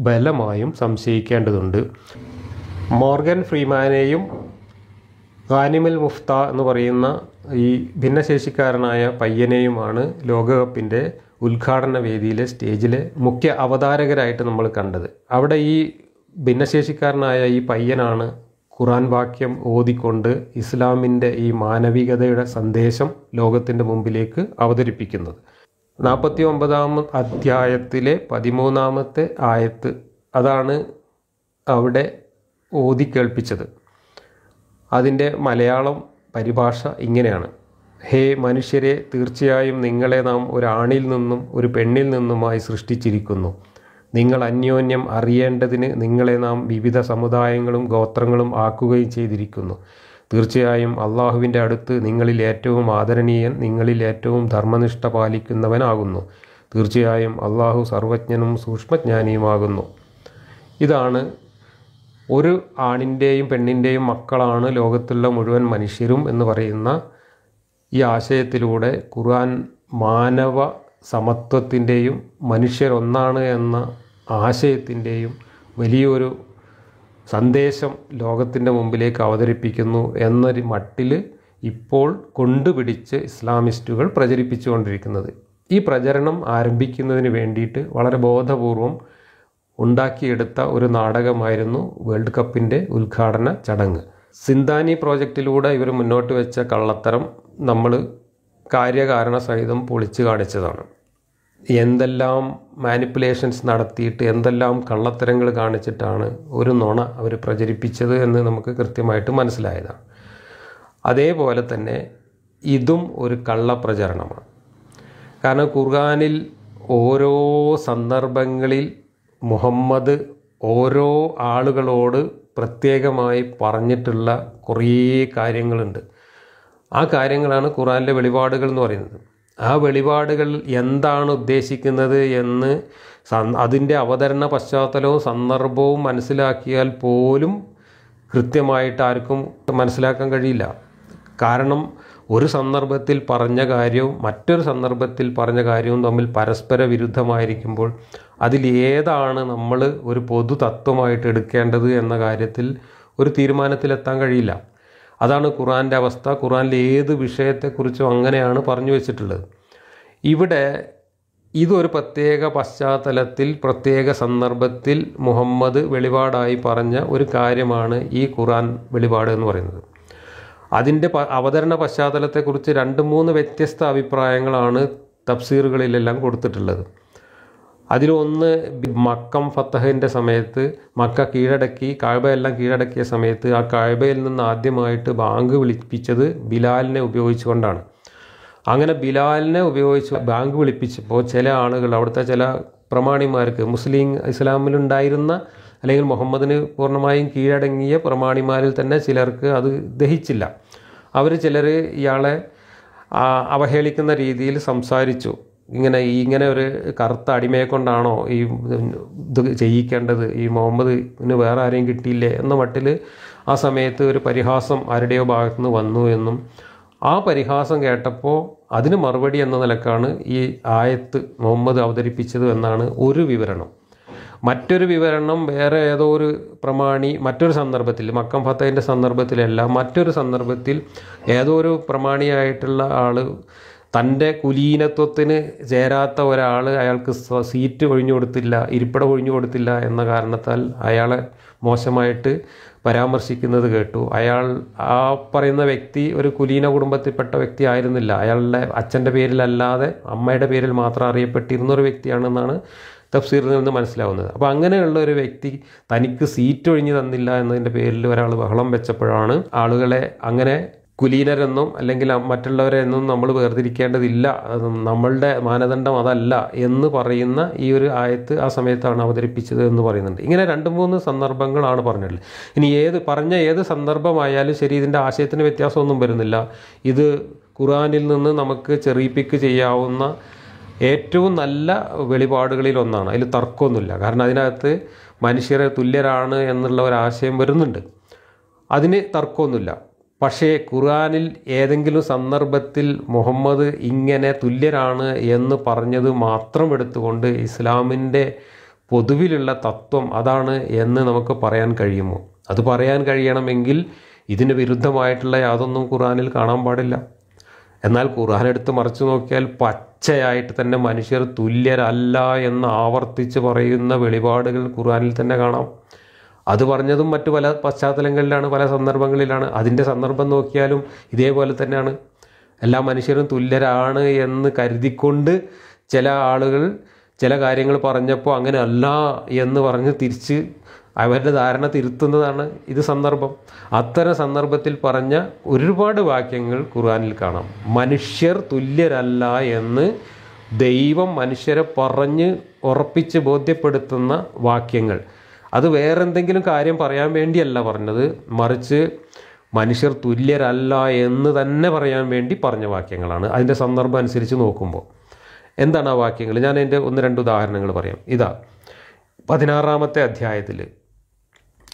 ബലമായും സംശയിക്കേണ്ടതുണ്ട്. മോർഗൻ ഫ്രീമാനെയും ഖാനിമൽ മുഫ്ത എന്ന് പറയുന്ന ഈ ഭിന്നശേഷിക്കാരനായ പയ്യനെയുമാണ് ലോകകപ്പിന്റെ ഉദ്ഘാടന വേദിയിലെ സ്റ്റേജിലെ മുഖ്യ അവതാരകരായിട്ട് നമ്മൾ കണ്ടത്. അവിടെ ഈ ഭിന്നശേഷിക്കാരനായ ഈ പയ്യനാണ് ഖുറാൻ വാക്യം ഓതിക്കൊണ്ട് ഇസ്ലാമിന്റെ ഈ മാനവികതയുടെ സന്ദേശം ലോകത്തിന്റെ മുമ്പിലേക്ക് അവതരിപ്പിക്കുന്നത്. നാൽപ്പത്തി ഒമ്പതാം അധ്യായത്തിലെ പതിമൂന്നാമത്തെ ആയത്ത് അതാണ് അവിടെ ഓതി കേൾപ്പിച്ചത്. അതിന്റെ മലയാളം പരിഭാഷ ഇങ്ങനെയാണ്. ഹേ മനുഷ്യരെ തീർച്ചയായും നിങ്ങളെ നാം ഒരാണിൽ നിന്നും ഒരു പെണ്ണിൽ നിന്നുമായി സൃഷ്ടിച്ചിരിക്കുന്നു. നിങ്ങൾ അന്യോന്യം അറിയേണ്ടതിന് നിങ്ങളെ നാം വിവിധ സമുദായങ്ങളും ഗോത്രങ്ങളും ആക്കുകയും ചെയ്തിരിക്കുന്നു. തീർച്ചയായും അള്ളാഹുവിന്റെ അടുത്ത് നിങ്ങളിൽ ഏറ്റവും ആദരണീയൻ നിങ്ങളിൽ ഏറ്റവും ധർമ്മനിഷ്ഠ പാലിക്കുന്നവനാകുന്നു. തീർച്ചയായും അള്ളാഹു സർവജ്ഞനും സൂക്ഷ്മജ്ഞാനിയുമാകുന്നു. ഇതാണ് ഒരു ആണിന്റെയും പെണ്ണിന്റെയും മക്കളാണ് ലോകത്തുള്ള മുഴുവൻ മനുഷ്യരും എന്ന് പറയുന്ന ഈ ആശയത്തിലൂടെ ഖുർആൻ മാനവ സമത്വത്തിന്റെയും മനുഷ്യരൊന്നാണ് എന്ന ആശയത്തിന്റെയും വലിയൊരു സന്ദേശം ലോകത്തിന്റെ മുമ്പിലേക്ക് അവതരിപ്പിക്കുന്നു എന്നൊരു മട്ടിൽ ഇപ്പോൾ കൊണ്ടുപിടിച്ച് ഇസ്ലാമിസ്റ്റുകൾ പ്രചരിപ്പിച്ചുകൊണ്ടിരിക്കുന്നത്. ഈ പ്രചരണം ആരംഭിക്കുന്നതിന് വേണ്ടിയിട്ട് വളരെ ബോധപൂർവം ഉണ്ടാക്കിയെടുത്ത ഒരു നാടകമായിരുന്നു വേൾഡ് കപ്പിന്റെ ഉദ്ഘാടന ചടങ്ങ്. സിന്താനി പ്രോജക്റ്റിലൂടെ ഇവർ മുന്നോട്ട് വെച്ച കള്ളത്തരം നമ്മൾ കാര്യകാരണ സഹിതം പൊളിച്ചു കാണിച്ചതാണ്. എന്തെല്ലാം മാനിപ്പുലേഷൻസ് നടത്തിയിട്ട് എന്തെല്ലാം കള്ളത്തരങ്ങൾ കാണിച്ചിട്ടാണ് ഒരു നുണ അവർ പ്രചരിപ്പിച്ചത് എന്ന് നമുക്ക് കൃത്യമായിട്ട് മനസ്സിലായതാണ്. അതേപോലെ തന്നെ ഇതും ഒരു കള്ളപ്രചരണമാണ്. കാരണം ഖുർആാനിൽ ഓരോ സന്ദർഭങ്ങളിൽ മുഹമ്മദ് ഓരോ ആളുകളോട് പ്രത്യേകമായി പറഞ്ഞിട്ടുള്ള കുറേ കാര്യങ്ങളുണ്ട്. ആ കാര്യങ്ങളാണ് ഖുറാനിലെ വെളിപാടുകൾ എന്ന് പറയുന്നത്. ആ വെളിപാടുകൾ എന്താണ് ഉദ്ദേശിക്കുന്നത് എന്ന് അതിന്റെ അവതരണ പശ്ചാത്തലവും സന്ദർഭവും മനസ്സിലാക്കിയാൽ പോലും കൃത്യമായിട്ട് ആർക്കും മനസ്സിലാക്കാൻ കഴിയില്ല. കാരണം ഒരു സന്ദർഭത്തിൽ പറഞ്ഞ കാര്യവും മറ്റൊരു സന്ദർഭത്തിൽ പറഞ്ഞ കാര്യവും തമ്മിൽ പരസ്പര വിരുദ്ധമായിരിക്കുമ്പോൾ അതിൽ ഏതാണ് നമ്മൾ ഒരു പൊതു തത്വമായിട്ട് എടുക്കേണ്ടത് എന്ന കാര്യത്തിൽ ഒരു തീരുമാനത്തിലെത്താൻ കഴിയില്ല. അതാണ് ഖുറാന്റെ അവസ്ഥ. ഖുറാനിലെ ഏത് വിഷയത്തെക്കുറിച്ചും അങ്ങനെയാണ് പറഞ്ഞു വെച്ചിട്ടുള്ളത്. ഇവിടെ ഇതൊരു പ്രത്യേക പശ്ചാത്തലത്തിൽ പ്രത്യേക സന്ദർഭത്തിൽ മുഹമ്മദ് വെളിപാടായി പറഞ്ഞ ഒരു കാര്യമാണ് ഈ ഖുറാൻ വെളിപാട് എന്ന് പറയുന്നത്. അതിന്റെ അവതരണ പശ്ചാത്തലത്തെക്കുറിച്ച് രണ്ട് മൂന്ന് വ്യത്യസ്ത അഭിപ്രായങ്ങളാണ് തഫ്സീറുകളിലെല്ലാം കൊടുത്തിട്ടുള്ളത്. അതിലൊന്ന് മക്കം ഫത്തഹിന്റെ സമയത്ത് മക്ക കീഴടക്കി കായബയെല്ലാം കീഴടക്കിയ സമയത്ത് ആ കായബയിൽ നിന്ന് ആദ്യമായിട്ട് ബാങ്ക് വിളിപ്പിച്ചത് ബിലാലിനെ ഉപയോഗിച്ചുകൊണ്ടാണ്. അങ്ങനെ ബിലാലിനെ ഉപയോഗിച്ച് ബാങ്ക് വിളിപ്പിച്ചപ്പോൾ ചില ആളുകൾ അവിടുത്തെ ചില പ്രമാണിമാർക്ക് മുസ്ലിം ഇസ്ലാമിലുണ്ടായിരുന്ന അല്ലെങ്കിൽ മുഹമ്മദിന് പൂർണമായും കീഴടങ്ങിയ പ്രമാണിമാരിൽ തന്നെ ചിലർക്ക് അത് ദഹിച്ചില്ല. അവർ ചിലർ ഇയാളെ അവഹേളിക്കുന്ന രീതിയിൽ സംസാരിച്ചു. ഇങ്ങനെ ഇങ്ങനെ ഒരു കറുത്ത അടിമയെ കൊണ്ടാണോ ഈ ഇത് ചെയ്യിക്കേണ്ടത്? ഈ മുഹമ്മദിന് വേറെ ആരെയും കിട്ടിയില്ലേ? എന്ന മട്ടിൽ ആ സമയത്ത് ഒരു പരിഹാസം ആരുടെയോ ഭാഗത്തു നിന്ന് വന്നു എന്നും ആ പരിഹാസം കേട്ടപ്പോൾ അതിന് മറുപടി എന്ന നിലക്കാണ് ഈ ആയത്ത് മുഹമ്മദ് അവതരിപ്പിച്ചത് എന്നാണ് ഒരു വിവരണം. മറ്റൊരു വിവരണം വേറെ ഏതോ ഒരു പ്രമാണി മറ്റൊരു സന്ദർഭത്തിൽ മക്കം ഫത്തേന്റെ സന്ദർഭത്തിലല്ല മറ്റൊരു സന്ദർഭത്തിൽ ഏതോ ഒരു പ്രമാണിയായിട്ടുള്ള ആൾ തന്റെ കുലീനത്വത്തിന് ചേരാത്ത ഒരാൾ അയാൾക്ക് സീറ്റ് ഒഴിഞ്ഞു കൊടുത്തില്ല ഇരിപ്പിടം ഒഴിഞ്ഞു കൊടുത്തില്ല എന്ന കാരണത്താൽ അയാളെ മോശമായിട്ട് പരാമർശിക്കുന്നത് കേട്ടു. അയാൾ ആ പറയുന്ന വ്യക്തി ഒരു കുലീന കുടുംബത്തിൽപ്പെട്ട വ്യക്തി ആയിരുന്നില്ല. അയാളുടെ അച്ഛന്റെ പേരിലല്ലാതെ അമ്മയുടെ പേരിൽ മാത്രം അറിയപ്പെട്ടിരുന്ന ഒരു വ്യക്തിയാണെന്നാണ് തഫ്സീറിൽ നിന്ന് മനസ്സിലാവുന്നത്. അപ്പോൾ അങ്ങനെയുള്ള ഒരു വ്യക്തി തനിക്ക് സീറ്റ് ഒഴിഞ്ഞു തന്നില്ല എന്നതിന്റെ പേരിൽ ഒരാൾ ബഹളം വെച്ചപ്പോഴാണ് ആളുകളെ അങ്ങനെ കുലീനരെന്നും അല്ലെങ്കിൽ മറ്റുള്ളവരെ എന്നും നമ്മൾ വേർതിരിക്കേണ്ടതില്ല. നമ്മളുടെ മാനദണ്ഡം അതല്ല എന്ന് പറയുന്ന ഈ ഒരു ആയത്ത് ആ സമയത്താണ് അവതരിപ്പിച്ചത് എന്ന് പറയുന്നുണ്ട്. ഇങ്ങനെ രണ്ട് മൂന്ന് സന്ദർഭങ്ങളാണ് പറഞ്ഞിട്ടുള്ളത്. ഇനി ഏത് പറഞ്ഞ ഏത് സന്ദർഭമായാലും ശരി ഇതിന്റെ ആശയത്തിന് വ്യത്യാസമൊന്നും വരുന്നില്ല. ഇത് ഖുറാനിൽ നിന്ന് നമുക്ക് ചെറിയിപ്പിക്ക് ചെയ്യാവുന്ന ഏറ്റവും നല്ല വെളിപാടുകളിൽ ഒന്നാണ്. അതിൽ തർക്കമൊന്നുമില്ല. കാരണം അതിനകത്ത് മനുഷ്യരെ തുല്യരാണ് എന്നുള്ള ഒരു ആശയം വരുന്നുണ്ട്. അതിന് തർക്കമൊന്നുമില്ല. പക്ഷേ ഖുർആാനിൽ ഏതെങ്കിലും സന്ദർഭത്തിൽ മുഹമ്മദ് ഇങ്ങനെ തുല്യരാണ് എന്ന് പറഞ്ഞത് മാത്രം എടുത്തുകൊണ്ട് ഇസ്ലാമിന്റെ പൊതുവിലുള്ള തത്വം അതാണ് എന്ന് നമുക്ക് പറയാൻ കഴിയുമോ? അത് പറയാൻ കഴിയണമെങ്കിൽ ഇതിന് വിരുദ്ധമായിട്ടുള്ള യാതൊന്നും ഖുർആാനിൽ കാണാൻ പാടില്ല. എന്നാൽ ഖുർആൻ എടുത്ത് മറിച്ചു നോക്കിയാൽ പച്ചയായിട്ട് തന്നെ മനുഷ്യർ തുല്യരല്ല എന്ന് ആവർത്തിച്ച് പറയുന്ന വെളിപാടുകൾ ഖുർആാനിൽ തന്നെ കാണാം. അത് പറഞ്ഞതും മറ്റു പല പശ്ചാത്തലങ്ങളിലാണ് പല സന്ദർഭങ്ങളിലാണ്. അതിന്റെ സന്ദർഭം നോക്കിയാലും ഇതേപോലെ തന്നെയാണ്. എല്ലാ മനുഷ്യരും തുല്യരാണ് എന്ന് കരുതിക്കൊണ്ട് ചില ആളുകൾ ചില കാര്യങ്ങൾ പറഞ്ഞപ്പോൾ അങ്ങനെ അല്ല എന്ന് പറഞ്ഞ് തിരിച്ച് അവരുടെ ധാരണ തിരുത്തുന്നതാണ് ഇത് സന്ദർഭം. അത്തരം സന്ദർഭത്തിൽ പറഞ്ഞ ഒരുപാട് വാക്യങ്ങൾ ഖുർആാനിൽ കാണാം. മനുഷ്യർ തുല്യരല്ല എന്ന് ദൈവം മനുഷ്യരെ പറഞ്ഞ് ഉറപ്പിച്ച് ബോധ്യപ്പെടുത്തുന്ന വാക്യങ്ങൾ. അത് വേറെന്തെങ്കിലും കാര്യം പറയാൻ വേണ്ടിയല്ല പറഞ്ഞത്. മറിച്ച് മനുഷ്യർ തുല്യരല്ല എന്ന് തന്നെ പറയാൻ വേണ്ടി പറഞ്ഞ വാക്യങ്ങളാണ്. അതിന്റെ സന്ദർഭം അനുസരിച്ച് നോക്കുമ്പോൾ. എന്താണ് ആ വാക്യങ്ങൾ? ഞാൻ അതിന്റെ ഒന്ന് രണ്ട് ഉദാഹരണങ്ങൾ പറയാം. ഇതാ പതിനാറാമത്തെ അധ്യായത്തിൽ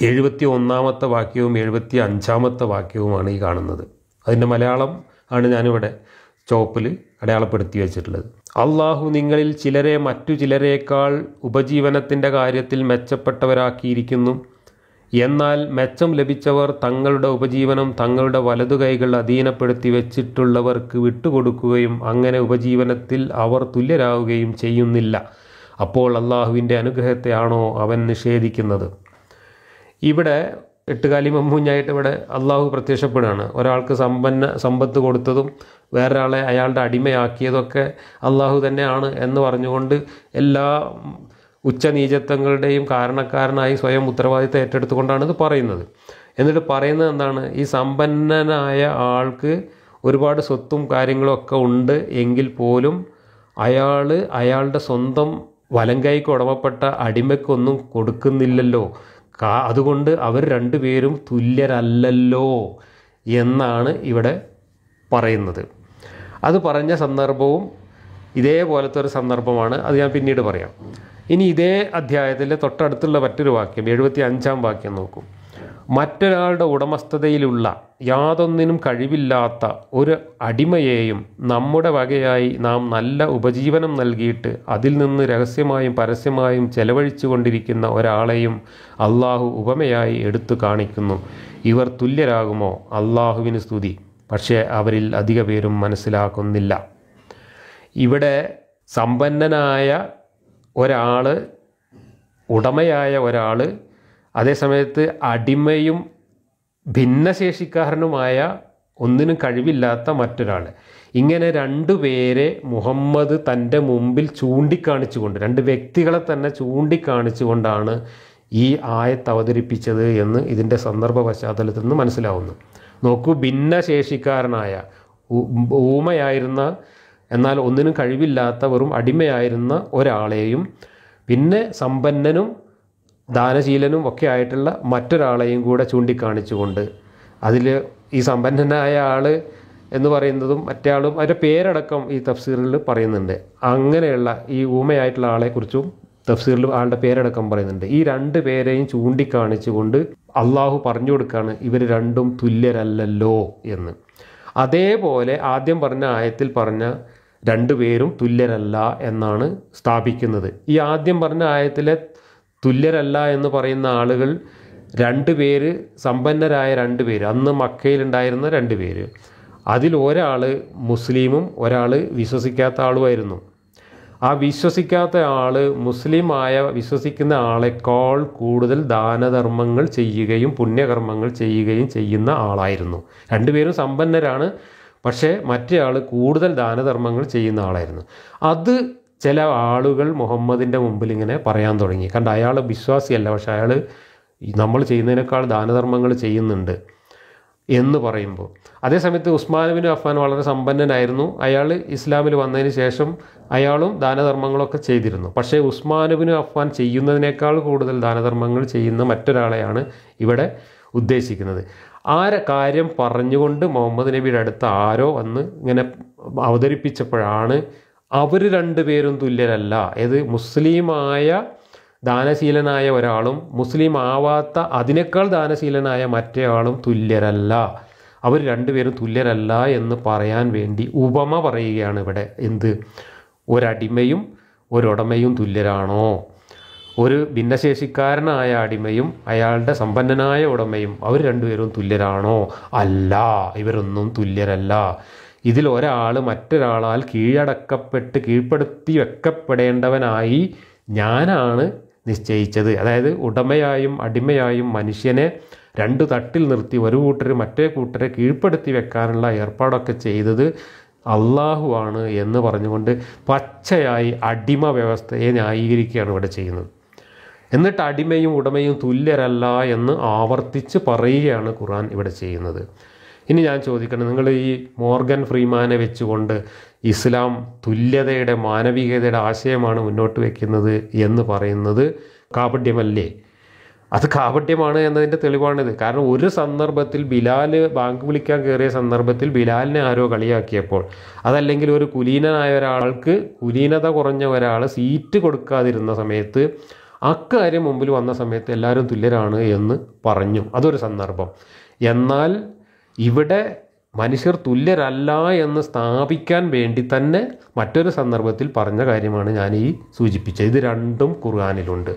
എഴുപത്തി ഒന്നാമത്തെ വാക്യവും എഴുപത്തി അഞ്ചാമത്തെ വാക്യവുമാണ് ഈ കാണുന്നത്. അതിന്റെ മലയാളം ആണ് ഞാനിവിടെ ചോപ്പിൽ അടയാളപ്പെടുത്തി വെച്ചിട്ടുള്ളത്. അള്ളാഹു നിങ്ങളിൽ ചിലരെ മറ്റു ചിലരേക്കാൾ ഉപജീവനത്തിന്റെ കാര്യത്തിൽ മെച്ചപ്പെട്ടവരാക്കിയിരിക്കുന്നു. എന്നാൽ മെച്ചം ലഭിച്ചവർ തങ്ങളുടെ ഉപജീവനം തങ്ങളുടെ വലതു കൈകൾ അധീനപ്പെടുത്തി വെച്ചിട്ടുള്ളവർക്ക് വിട്ടുകൊടുക്കുകയും അങ്ങനെ ഉപജീവനത്തിൽ അവർ തുല്യരാകുകയും ചെയ്യുന്നില്ല. അപ്പോൾ അള്ളാഹുവിന്റെ അനുഗ്രഹത്തെയാണോ അവൻ നിഷേധിക്കുന്നത്? ഇവിടെ എട്ടുകാലി മമ്മൂഞ്ഞായിട്ട് ഇവിടെ അള്ളാഹു പ്രത്യക്ഷപ്പെടുകയാണ്. ഒരാൾക്ക് സമ്പന്ന സമ്പത്ത് കൊടുത്തതും വേറൊരാളെ അയാളുടെ അടിമയാക്കിയതൊക്കെ അള്ളാഹു തന്നെയാണ് എന്ന് പറഞ്ഞുകൊണ്ട് എല്ലാ ഉച്ചനീചത്വങ്ങളുടെയും കാരണക്കാരനായി സ്വയം ഉത്തരവാദിത്തം ഏറ്റെടുത്തുകൊണ്ടാണ് ഇത് പറയുന്നത്. എന്നിട്ട് പറയുന്നത് എന്താണ്? ഈ സമ്പന്നനായ ആൾക്ക് ഒരുപാട് സ്വത്തും കാര്യങ്ങളൊക്കെ ഉണ്ട് എങ്കിൽ പോലും അയാൾ അയാളുടെ സ്വന്തം വലങ്കൈക്ക് ഉടമപ്പെട്ട അടിമയ്ക്കൊന്നും കൊടുക്കുന്നില്ലല്ലോ. അതുകൊണ്ട് അവർ രണ്ടുപേരും തുല്യരല്ലല്ലോ എന്നാണ് ഇവിടെ പറയുന്നത്. അത് പറഞ്ഞ സന്ദർഭവും ഇതേപോലത്തെ ഒരു സന്ദർഭമാണ്. അത് ഞാൻ പിന്നീട് പറയാം. ഇനി ഇതേ അധ്യായത്തിലെ തൊട്ടടുത്തുള്ള മറ്റൊരു വാക്യം എഴുപത്തി അഞ്ചാം വാക്യം നോക്കൂ. മറ്റൊരാളുടെ ഉടമസ്ഥതയിലുള്ള യാതൊന്നിനും കഴിവില്ലാത്ത ഒരു അടിമയെയും നമ്മുടെ വകയായി നാം നല്ല ഉപജീവനം നൽകിയിട്ട് അതിൽ നിന്ന് രഹസ്യമായും പരസ്യമായും ചെലവഴിച്ചു കൊണ്ടിരിക്കുന്ന ഒരാളെയും അള്ളാഹു ഉപമയായി എടുത്തു കാണിക്കുന്നു. ഇവർ തുല്യരാകുമോ? അള്ളാഹുവിന് സ്തുതി. പക്ഷേ അവരിൽ അധിക പേരും മനസ്സിലാക്കുന്നില്ല. ഇവിടെ സമ്പന്നനായ ഒരാൾ ഉടമയായ ഒരാൾ അതേസമയത്ത് അടിമയും ഭിന്നശേഷിക്കാരനുമായ ഒന്നിനും കഴിവില്ലാത്ത മറ്റൊരാൾ ഇങ്ങനെ രണ്ടു പേരെ മുഹമ്മദ് തന്റെ മുമ്പിൽ ചൂണ്ടിക്കാണിച്ചുകൊണ്ട് രണ്ട് വ്യക്തികളെ തന്നെ ചൂണ്ടിക്കാണിച്ചുകൊണ്ടാണ് ഈ ആയത്ത് അവതരിപ്പിച്ചത് എന്ന് ഇതിന്റെ സന്ദർഭ പശ്ചാത്തലത്തിൽ നിന്ന് മനസ്സിലാവുന്നു. നോക്കൂ ഭിന്നശേഷിക്കാരനായ ഊമയായിരുന്ന എന്നാൽ ഒന്നിനും കഴിവില്ലാത്ത വെറും അടിമയായിരുന്ന ഒരാളെയും പിന്നെ സമ്പന്നനും ദാനശീലനും ഒക്കെ ആയിട്ടുള്ള മറ്റൊരാളെയും കൂടെ ചൂണ്ടിക്കാണിച്ചുകൊണ്ട് അതിൽ ഈ സമ്പന്നനായ ആൾ എന്ന് പറയുന്നതും മറ്റേ ആളും അവരുടെ പേരടക്കം ഈ തഫ്സീറിൽ പറയുന്നുണ്ട്. അങ്ങനെയുള്ള ഈ ഊമയായിട്ടുള്ള ആളെക്കുറിച്ചും തഫ്സീറിൽ ആളുടെ പേരടക്കം പറയുന്നുണ്ട്. ഈ രണ്ട് പേരെയും ചൂണ്ടിക്കാണിച്ചുകൊണ്ട് അള്ളാഹു പറഞ്ഞു കൊടുക്കുകയാണ് ഇവർ രണ്ടും തുല്യരല്ലല്ലോ എന്ന്. അതേപോലെ ആദ്യം പറഞ്ഞ ആയത്തിൽ പറഞ്ഞ രണ്ടുപേരും തുല്യരല്ല എന്നാണ് സ്ഥാപിക്കുന്നത്. ഈ ആദ്യം പറഞ്ഞ ആയത്തിലെ തുല്യരല്ല എന്ന് പറയുന്ന ആളുകൾ രണ്ട് പേര് സമ്പന്നരായ രണ്ട് പേര്. അന്ന് മക്കയിലുണ്ടായിരുന്ന രണ്ട് പേര്. അതിൽ ഒരാൾ മുസ്ലിമും ഒരാൾ വിശ്വസിക്കാത്ത ആളുമായിരുന്നു. ആ വിശ്വസിക്കാത്ത ആൾ മുസ്ലിമായ വിശ്വസിക്കുന്ന ആളെക്കാൾ കൂടുതൽ ദാനധർമ്മങ്ങൾ ചെയ്യുകയും പുണ്യകർമ്മങ്ങൾ ചെയ്യുകയും ചെയ്യുന്ന ആളായിരുന്നു. രണ്ടുപേരും സമ്പന്നരാണ് പക്ഷേ മറ്റേ ആൾ കൂടുതൽ ദാനധർമ്മങ്ങൾ ചെയ്യുന്ന ആളായിരുന്നു. അത് ചില ആളുകൾ മുഹമ്മദിന്റെ മുമ്പിൽ ഇങ്ങനെ പറയാൻ തുടങ്ങി. കണ്ട അയാൾ വിശ്വാസിയല്ല പക്ഷെ അയാൾ നമ്മൾ ചെയ്യുന്നതിനേക്കാൾ ദാനധർമ്മങ്ങൾ ചെയ്യുന്നുണ്ട് എന്ന് പറയുമ്പോൾ. അതേസമയത്ത് ബിൻ അഫ്ഫാൻ വളരെ സമ്പന്നനായിരുന്നു. അയാൾ ഇസ്ലാമിൽ വന്നതിന് ശേഷം അയാളും ദാനധർമ്മങ്ങളൊക്കെ ചെയ്തിരുന്നു. പക്ഷേ ഉസ്മാൻ ബിൻ അഫ്ഫാൻ ചെയ്യുന്നതിനേക്കാൾ കൂടുതൽ ദാനധർമ്മങ്ങൾ ചെയ്യുന്ന മറ്റൊരാളെയാണ് ഇവിടെ ഉദ്ദേശിക്കുന്നത്. ആ ര- കാര്യം പറഞ്ഞുകൊണ്ട് മുഹമ്മദ് നബിയുടെ അടുത്ത് ആരോ വന്ന് ഇങ്ങനെ അവതരിപ്പിച്ചപ്പോഴാണ് അവർ രണ്ടുപേരും തുല്യരല്ല. ഏത് മുസ്ലിമായ ദാനശീലനായ ഒരാളും മുസ്ലിം ആവാത്ത അതിനേക്കാൾ ദാനശീലനായ മറ്റേയാളും തുല്യരല്ല. അവർ രണ്ടുപേരും തുല്യരല്ല എന്ന് പറയാൻ വേണ്ടി ഉപമ പറയുകയാണ് ഇവിടെ. എന്ത്? ഒരടിമയും ഒരുടമയും തുല്യരാണോ? ഒരു ഭിന്നശേഷിക്കാരനായ അടിമയും അയാളുടെ സമ്പന്നനായ ഉടമയും അവർ രണ്ടുപേരും തുല്യരാണോ? അല്ല. ഇവരൊന്നും തുല്യരല്ല. ഇതിൽ ഒരാൾ മറ്റൊരാളാൽ കീഴടക്കപ്പെട്ട് കീഴ്പ്പെടുത്തി വെക്കപ്പെടേണ്ടവനായി ഞാനാണ് നിശ്ചയിച്ചത്. അതായത് ഉടമയായും അടിമയായും മനുഷ്യനെ രണ്ട് തട്ടിൽ നിർത്തി ഒരു കൂട്ടർ മറ്റേ കൂട്ടരെ കീഴ്പ്പെടുത്തി വെക്കാനുള്ള ഏർപ്പാടൊക്കെ ചെയ്തത് അള്ളാഹുവാണ് എന്ന് പറഞ്ഞുകൊണ്ട് പച്ചയായി അടിമ വ്യവസ്ഥയെ ന്യായീകരിക്കുകയാണ് ഇവിടെ ചെയ്യുന്നത്. എന്നിട്ട് അടിമയും ഉടമയും തുല്യരല്ല എന്ന് ആവർത്തിച്ച് പറയുകയാണ് ഖുർആൻ ഇവിടെ ചെയ്യുന്നത്. ഇനി ഞാൻ ചോദിക്കണം നിങ്ങൾ ഈ മോർഗൻ ഫ്രീമാനെ വെച്ചുകൊണ്ട് ഇസ്ലാം തുല്യതയുടെ മാനവികതയുടെ ആശയമാണ് മുന്നോട്ട് വയ്ക്കുന്നത് എന്ന് പറയുന്നത് കാപഢ്യമല്ലേ അത് കാപട്യമാണ് എന്നതിന്റെ തെളിവാണിത്. കാരണം ഒരു സന്ദർഭത്തിൽ ബിലാൽ ബാങ്ക് വിളിക്കാൻ കയറിയ സന്ദർഭത്തിൽ ബിലാലിനെ ആരോ കളിയാക്കിയപ്പോൾ അതല്ലെങ്കിൽ ഒരു കുലീനനായ ഒരാൾക്ക് കുലീനത കുറഞ്ഞ ഒരാൾ സീറ്റ് കൊടുക്കാതിരുന്ന സമയത്ത് അക്കാര്യം മുമ്പിൽ വന്ന സമയത്ത് എല്ലാവരും തുല്യരാണ് എന്ന് പറഞ്ഞു. അതൊരു സന്ദർഭം. എന്നാൽ ഇവിടെ മനുഷ്യർ തുല്യരല്ല എന്ന് സ്ഥാപിക്കാൻ വേണ്ടി തന്നെ മറ്റൊരു സന്ദർഭത്തിൽ പറഞ്ഞ കാര്യമാണ് ഞാൻ ഈ സൂചിപ്പിച്ചത്. ഇത് രണ്ടും ഖുർആാനിലുണ്ട്.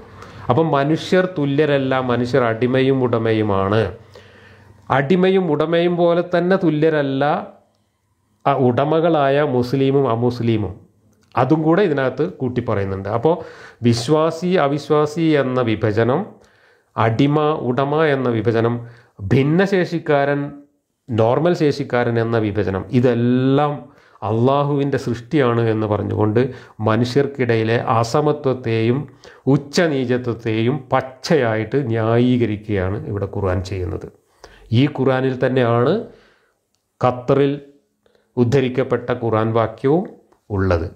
അപ്പം മനുഷ്യർ തുല്യരല്ല മനുഷ്യർ അടിമയും ഉടമയുമാണ്. അടിമയും ഉടമയും പോലെ തന്നെ തുല്യരല്ല ഉടമകളായ മുസ്ലിമും അമുസ്ലിമും. അതും കൂടെ ഇതിനകത്ത് കൂട്ടി പറയുന്നുണ്ട് അപ്പോൾ വിശ്വാസി അവിശ്വാസി എന്ന വിഭജനം അടിമ ഉടമ എന്ന വിഭജനം ഭിന്നശേഷിക്കാരൻ നോർമൽ ശേഷിക്കാരൻ എന്ന വിഭജനം. ഇതെല്ലാം അള്ളാഹുവിന്റെ സൃഷ്ടിയാണ് എന്ന് പറഞ്ഞുകൊണ്ട് മനുഷ്യർക്കിടയിലെ അസമത്വത്തെയും ഉച്ചനീചത്വത്തെയും പച്ചയായിട്ട് ന്യായീകരിക്കുകയാണ് ഇവിടെ ഖുർആൻ ചെയ്യുന്നത്. ഈ ഖുർആനിൽ തന്നെയാണ് ഖത്തറിൽ ഉദ്ധരിക്കപ്പെട്ട ഖുർആൻ വാക്യവും ഉള്ളത്.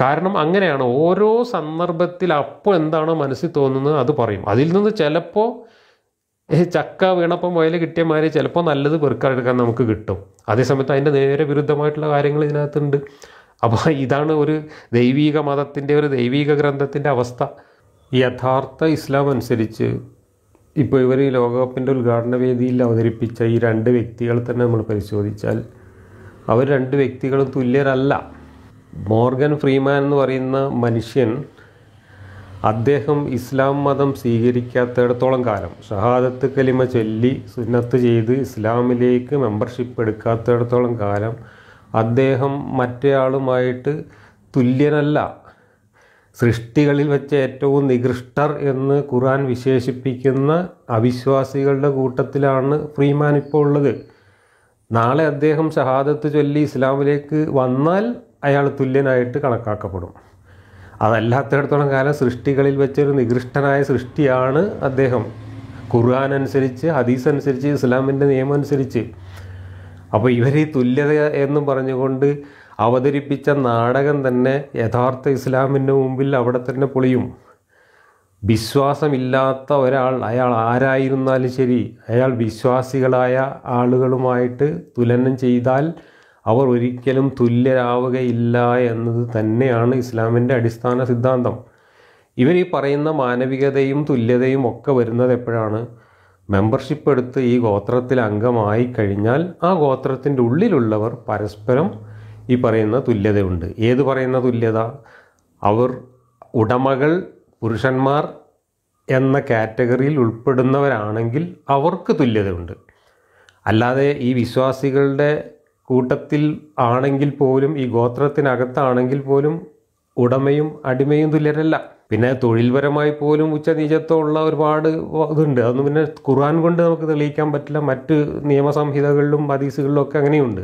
കാരണം അങ്ങനെയാണ്. ഓരോ സന്ദർഭത്തിൽ അപ്പോൾ എന്താണോ മനസ്സിൽ തോന്നുന്നത്? അത് പറയും. അതിൽ നിന്ന് ചിലപ്പോൾ ചക്ക വീണപ്പം മുയൽ കിട്ടിയ മാതിരി ചിലപ്പോൾ നല്ലത് പെറുക്കാനെടുക്കാൻ നമുക്ക് കിട്ടും. അതേസമയത്ത് അതിന്റെ നേരെ വിരുദ്ധമായിട്ടുള്ള കാര്യങ്ങൾ ഇതിനകത്തുണ്ട്. അപ്പോൾ ഇതാണ് ഒരു ദൈവീക മതത്തിന്റെ ഒരു ദൈവീക ഗ്രന്ഥത്തിന്റെ അവസ്ഥ. യഥാർത്ഥ ഇസ്ലാം അനുസരിച്ച് ഇപ്പോൾ ഇവർ ഈ ലോകകപ്പിന്റെ ഉദ്ഘാടന വേദിയിൽ അവതരിപ്പിച്ച ഈ രണ്ട് വ്യക്തികൾ തന്നെ നമ്മൾ പരിശോധിച്ചാൽ അവർ രണ്ട് വ്യക്തികളും തുല്യരല്ല. മോർഗൻ ഫ്രീമാൻ എന്ന് പറയുന്ന മനുഷ്യൻ അദ്ദേഹം ഇസ്ലാം മതം സ്വീകരിക്കാത്തിടത്തോളം കാലം ഷഹാദത്ത് കലിമ ചൊല്ലി സുന്നത്ത് ചെയ്ത് ഇസ്ലാമിലേക്ക് മെമ്പർഷിപ്പ് എടുക്കാത്തിടത്തോളം കാലം അദ്ദേഹം മറ്റേയാളുമായിട്ട് തുല്യനല്ല. സൃഷ്ടികളിൽ വെച്ച് ഏറ്റവും നികൃഷ്ടർ എന്ന് ഖുറാൻ വിശേഷിപ്പിക്കുന്ന അവിശ്വാസികളുടെ കൂട്ടത്തിലാണ് ഫ്രീമാൻ ഇപ്പോൾ ഉള്ളത്. നാളെ അദ്ദേഹം ഷഹാദത്ത് ചൊല്ലി ഇസ്ലാമിലേക്ക് വന്നാൽ അയാൾ തുല്യനായിട്ട് കണക്കാക്കപ്പെടും. അതല്ലാത്തിടത്തോളം കാലം സൃഷ്ടികളിൽ വെച്ചൊരു നികൃഷ്ടനായ സൃഷ്ടിയാണ് അദ്ദേഹം. ഖുർആൻ അനുസരിച്ച് ഹദീസ് അനുസരിച്ച് ഇസ്ലാമിന്റെ നിയമം അനുസരിച്ച്. അപ്പോൾ ഇവർ ഈ തുല്യത എന്ന് പറഞ്ഞുകൊണ്ട് അവതരിപ്പിച്ച നാടകം തന്നെ യഥാർത്ഥ ഇസ്ലാമിന്റെ മുമ്പിൽ അവിടെ തന്നെ പൊളിയും. വിശ്വാസമില്ലാത്ത ഒരാൾ അയാൾ ആരായിരുന്നാലും ശരി അയാൾ വിശ്വാസികളായ ആളുകളുമായിട്ട് തുലനം ചെയ്താൽ അവർ ഒരിക്കലും തുല്യരാവുകയില്ല എന്നത് തന്നെയാണ് ഇസ്ലാമിന്റെ അടിസ്ഥാന സിദ്ധാന്തം. ഇവർ ഈ പറയുന്ന മാനവികതയും തുല്യതയും ഒക്കെ വരുന്നത് എപ്പോഴാണ്? മെമ്പർഷിപ്പ് എടുത്ത് ഈ ഗോത്രത്തിൽ അംഗമായി കഴിഞ്ഞാൽ ആ ഗോത്രത്തിന്റെ ഉള്ളിലുള്ളവർ പരസ്പരം ഈ പറയുന്ന തുല്യതയുണ്ട്. ഏത് പറയുന്ന തുല്യത? അവർ ഉടമകൾ പുരുഷന്മാർ എന്ന കാറ്റഗറിയിൽ ഉൾപ്പെടുന്നവരാണെങ്കിൽ അവർക്ക് തുല്യതയുണ്ട്. അല്ലാതെ ഈ വിശ്വാസികളുടെ കൂട്ടത്തിൽ ആണെങ്കിൽ പോലും ഈ ഗോത്രത്തിനകത്താണെങ്കിൽ പോലും ഉടമയും അടിമയും തുല്യരല്ല. പിന്നെ തൊഴിൽപരമായി പോലും ഉച്ചനീചത്വമുള്ള ഒരുപാട് ഇതുണ്ട്. അതൊന്നും പിന്നെ ഖുർആൻ കൊണ്ട് നമുക്ക് തെളിയിക്കാൻ പറ്റില്ല. മറ്റ് നിയമസംഹിതകളിലും ഹദീസുകളിലും ഒക്കെ അങ്ങനെയുണ്ട്.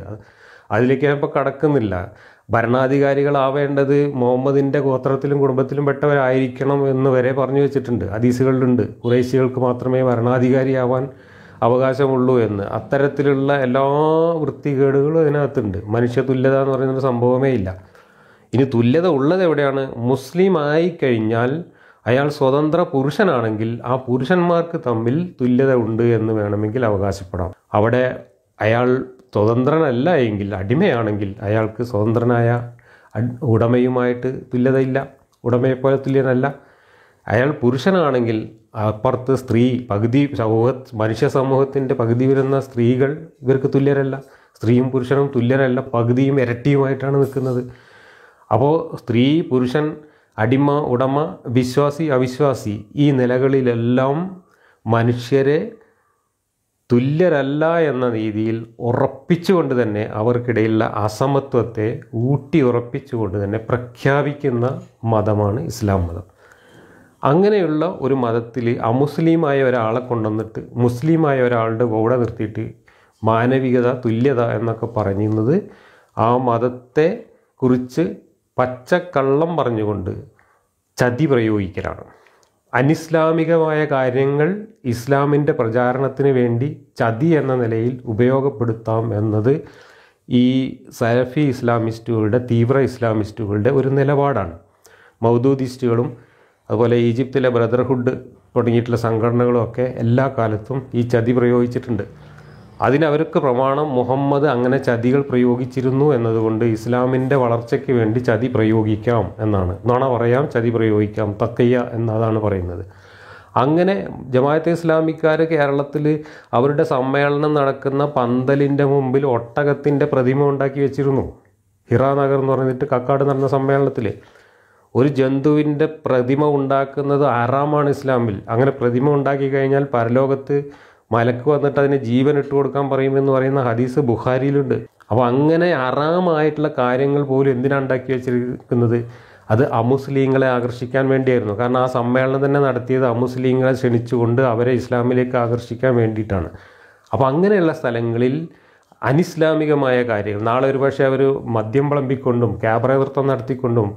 അതിലേക്ക് ഞാൻ ഇപ്പോൾ കടക്കുന്നില്ല. ഭരണാധികാരികളാവേണ്ടത് മുഹമ്മദിന്റെ ഗോത്രത്തിലും കുടുംബത്തിലും പെട്ടവരായിരിക്കണം എന്ന് വരെ പറഞ്ഞു വെച്ചിട്ടുണ്ട്. ഹദീസുകളിലുണ്ട്. കുറേശികൾക്ക് മാത്രമേ ഭരണാധികാരിയാവാൻ അവകാശമുള്ളൂ എന്ന്. അത്തരത്തിലുള്ള എല്ലാ വൃത്തികേടുകളും അതിനകത്തുണ്ട് മനുഷ്യ തുല്യത എന്ന് പറയുന്നൊരു സംഭവമേ ഇല്ല. ഇനി തുല്യത ഉള്ളത് എവിടെയാണ്? മുസ്ലിം ആയി കഴിഞ്ഞാൽ അയാൾ സ്വതന്ത്ര പുരുഷനാണെങ്കിൽ ആ പുരുഷന്മാർക്ക് തമ്മിൽ തുല്യത ഉണ്ട് എന്ന് വേണമെങ്കിൽ അവകാശപ്പെടാം. അവിടെ അയാൾ സ്വതന്ത്രനല്ല എങ്കിൽ അടിമയാണെങ്കിൽ അയാൾക്ക് സ്വതന്ത്രനായ ഉടമയുമായിട്ട് തുല്യതയില്ല. ഉടമയെപ്പോലെ തുല്യനല്ല. അയാൾ പുരുഷനാണെങ്കിൽ അപ്പുറത്ത് സ്ത്രീ പകുതി സമൂഹ മനുഷ്യ സമൂഹത്തിന്റെ പകുതി വരുന്ന സ്ത്രീകൾ ഇവർക്ക് തുല്യരല്ല. സ്ത്രീയും പുരുഷനും തുല്യരല്ല. പകുതിയും ഇരട്ടിയുമായിട്ടാണ് നിൽക്കുന്നത്. അപ്പോൾ സ്ത്രീ പുരുഷൻ അടിമ ഉടമ വിശ്വാസി അവിശ്വാസി ഈ നിലകളിലെല്ലാം മനുഷ്യരെ തുല്യരല്ല എന്ന രീതിയിൽ ഉറപ്പിച്ചുകൊണ്ട് തന്നെ അവർക്കിടയിലുള്ള അസമത്വത്തെ ഊട്ടി ഉറപ്പിച്ചുകൊണ്ട് തന്നെ പ്രഖ്യാപിക്കുന്ന മതമാണ് ഇസ്ലാം മതം. അങ്ങനെയുള്ള ഒരു മതത്തിൽ അമുസ്ലിമായ ഒരാളെ കൊണ്ടുവന്നിട്ട് മുസ്ലിമായ ഒരാളുടെ കൂടെ നിർത്തിയിട്ട് മാനവികത തുല്യത എന്നൊക്കെ പറയുന്നത് ആ മതത്തെ കുറിച്ച് പച്ചക്കള്ളം പറഞ്ഞുകൊണ്ട് ചതി പ്രയോഗിക്കലാണ്. അനിസ്ലാമികമായ കാര്യങ്ങൾ ഇസ്ലാമിന്റെ പ്രചാരണത്തിന് വേണ്ടി ചതി എന്ന നിലയിൽ ഉപയോഗപ്പെടുത്താം എന്നത് ഈ സലഫി ഇസ്ലാമിസ്റ്റുകളുടെ തീവ്ര ഇസ്ലാമിസ്റ്റുകളുടെ ഒരു നിലപാടാണ്. മൗദൂദിസ്റ്റുകളും അതുപോലെ ഈജിപ്തിലെ ബ്രദർഹുഡ് തുടങ്ങിയിട്ടുള്ള സംഘടനകളൊക്കെ എല്ലാ കാലത്തും ഈ ചതി പ്രയോഗിച്ചിട്ടുണ്ട്. അതിനവർക്ക് പ്രമാണം മുഹമ്മദ് അങ്ങനെ ചതികൾ പ്രയോഗിച്ചിരുന്നു എന്നതുകൊണ്ട് ഇസ്ലാമിന്റെ വളർച്ചയ്ക്ക് വേണ്ടി ചതി പ്രയോഗിക്കാം എന്നാണ്. നുണ പറയാം ചതി പ്രയോഗിക്കാം തക്കയ്യ എന്നതാണ് പറയുന്നത്. അങ്ങനെ ജമാഅത്തെ ഇസ്ലാമിക്കാർ കേരളത്തിൽ അവരുടെ സമ്മേളനം നടക്കുന്ന പന്തലിന്റെ മുമ്പിൽ ഒട്ടകത്തിന്റെ പ്രതിമ ഉണ്ടാക്കി വെച്ചിരുന്നു. ഹിറ നഗർ എന്ന് പറഞ്ഞിട്ട് കക്കാട് നടന്ന സമ്മേളനത്തിൽ ഒരു ജന്തുവിന്റെ പ്രതിമ ഉണ്ടാക്കുന്നത് ആറാമാണ് ഇസ്ലാമിൽ. അങ്ങനെ പ്രതിമ ഉണ്ടാക്കി കഴിഞ്ഞാൽ പരലോകത്ത് മലക്ക് വന്നിട്ട് അതിന് ജീവൻ ഇട്ട് കൊടുക്കാൻ പറയുമെന്ന് പറയുന്ന ഹദീസ് ബുഖാരിയിലുണ്ട്. അപ്പോൾ അങ്ങനെ അറാമായിട്ടുള്ള കാര്യങ്ങൾ പോലും എന്തിനാണ് ഉണ്ടാക്കി വെച്ചിരിക്കുന്നത്? അത് അമുസ്ലിങ്ങളെ ആകർഷിക്കാൻ വേണ്ടിയായിരുന്നു. കാരണം ആ സമ്മേളനം തന്നെ നടത്തിയത് അമുസ്ലിങ്ങളെ ക്ഷണിച്ചുകൊണ്ട് അവരെ ഇസ്ലാമിലേക്ക് ആകർഷിക്കാൻ വേണ്ടിയിട്ടാണ്. അപ്പോൾ അങ്ങനെയുള്ള സ്ഥലങ്ങളിൽ അനിസ്ലാമികമായ കാര്യങ്ങൾ. നാളെ ഒരു പക്ഷേ അവർ മദ്യം വിളമ്പിക്കൊണ്ടും ക്യാബറ നൃത്തം നടത്തിക്കൊണ്ടും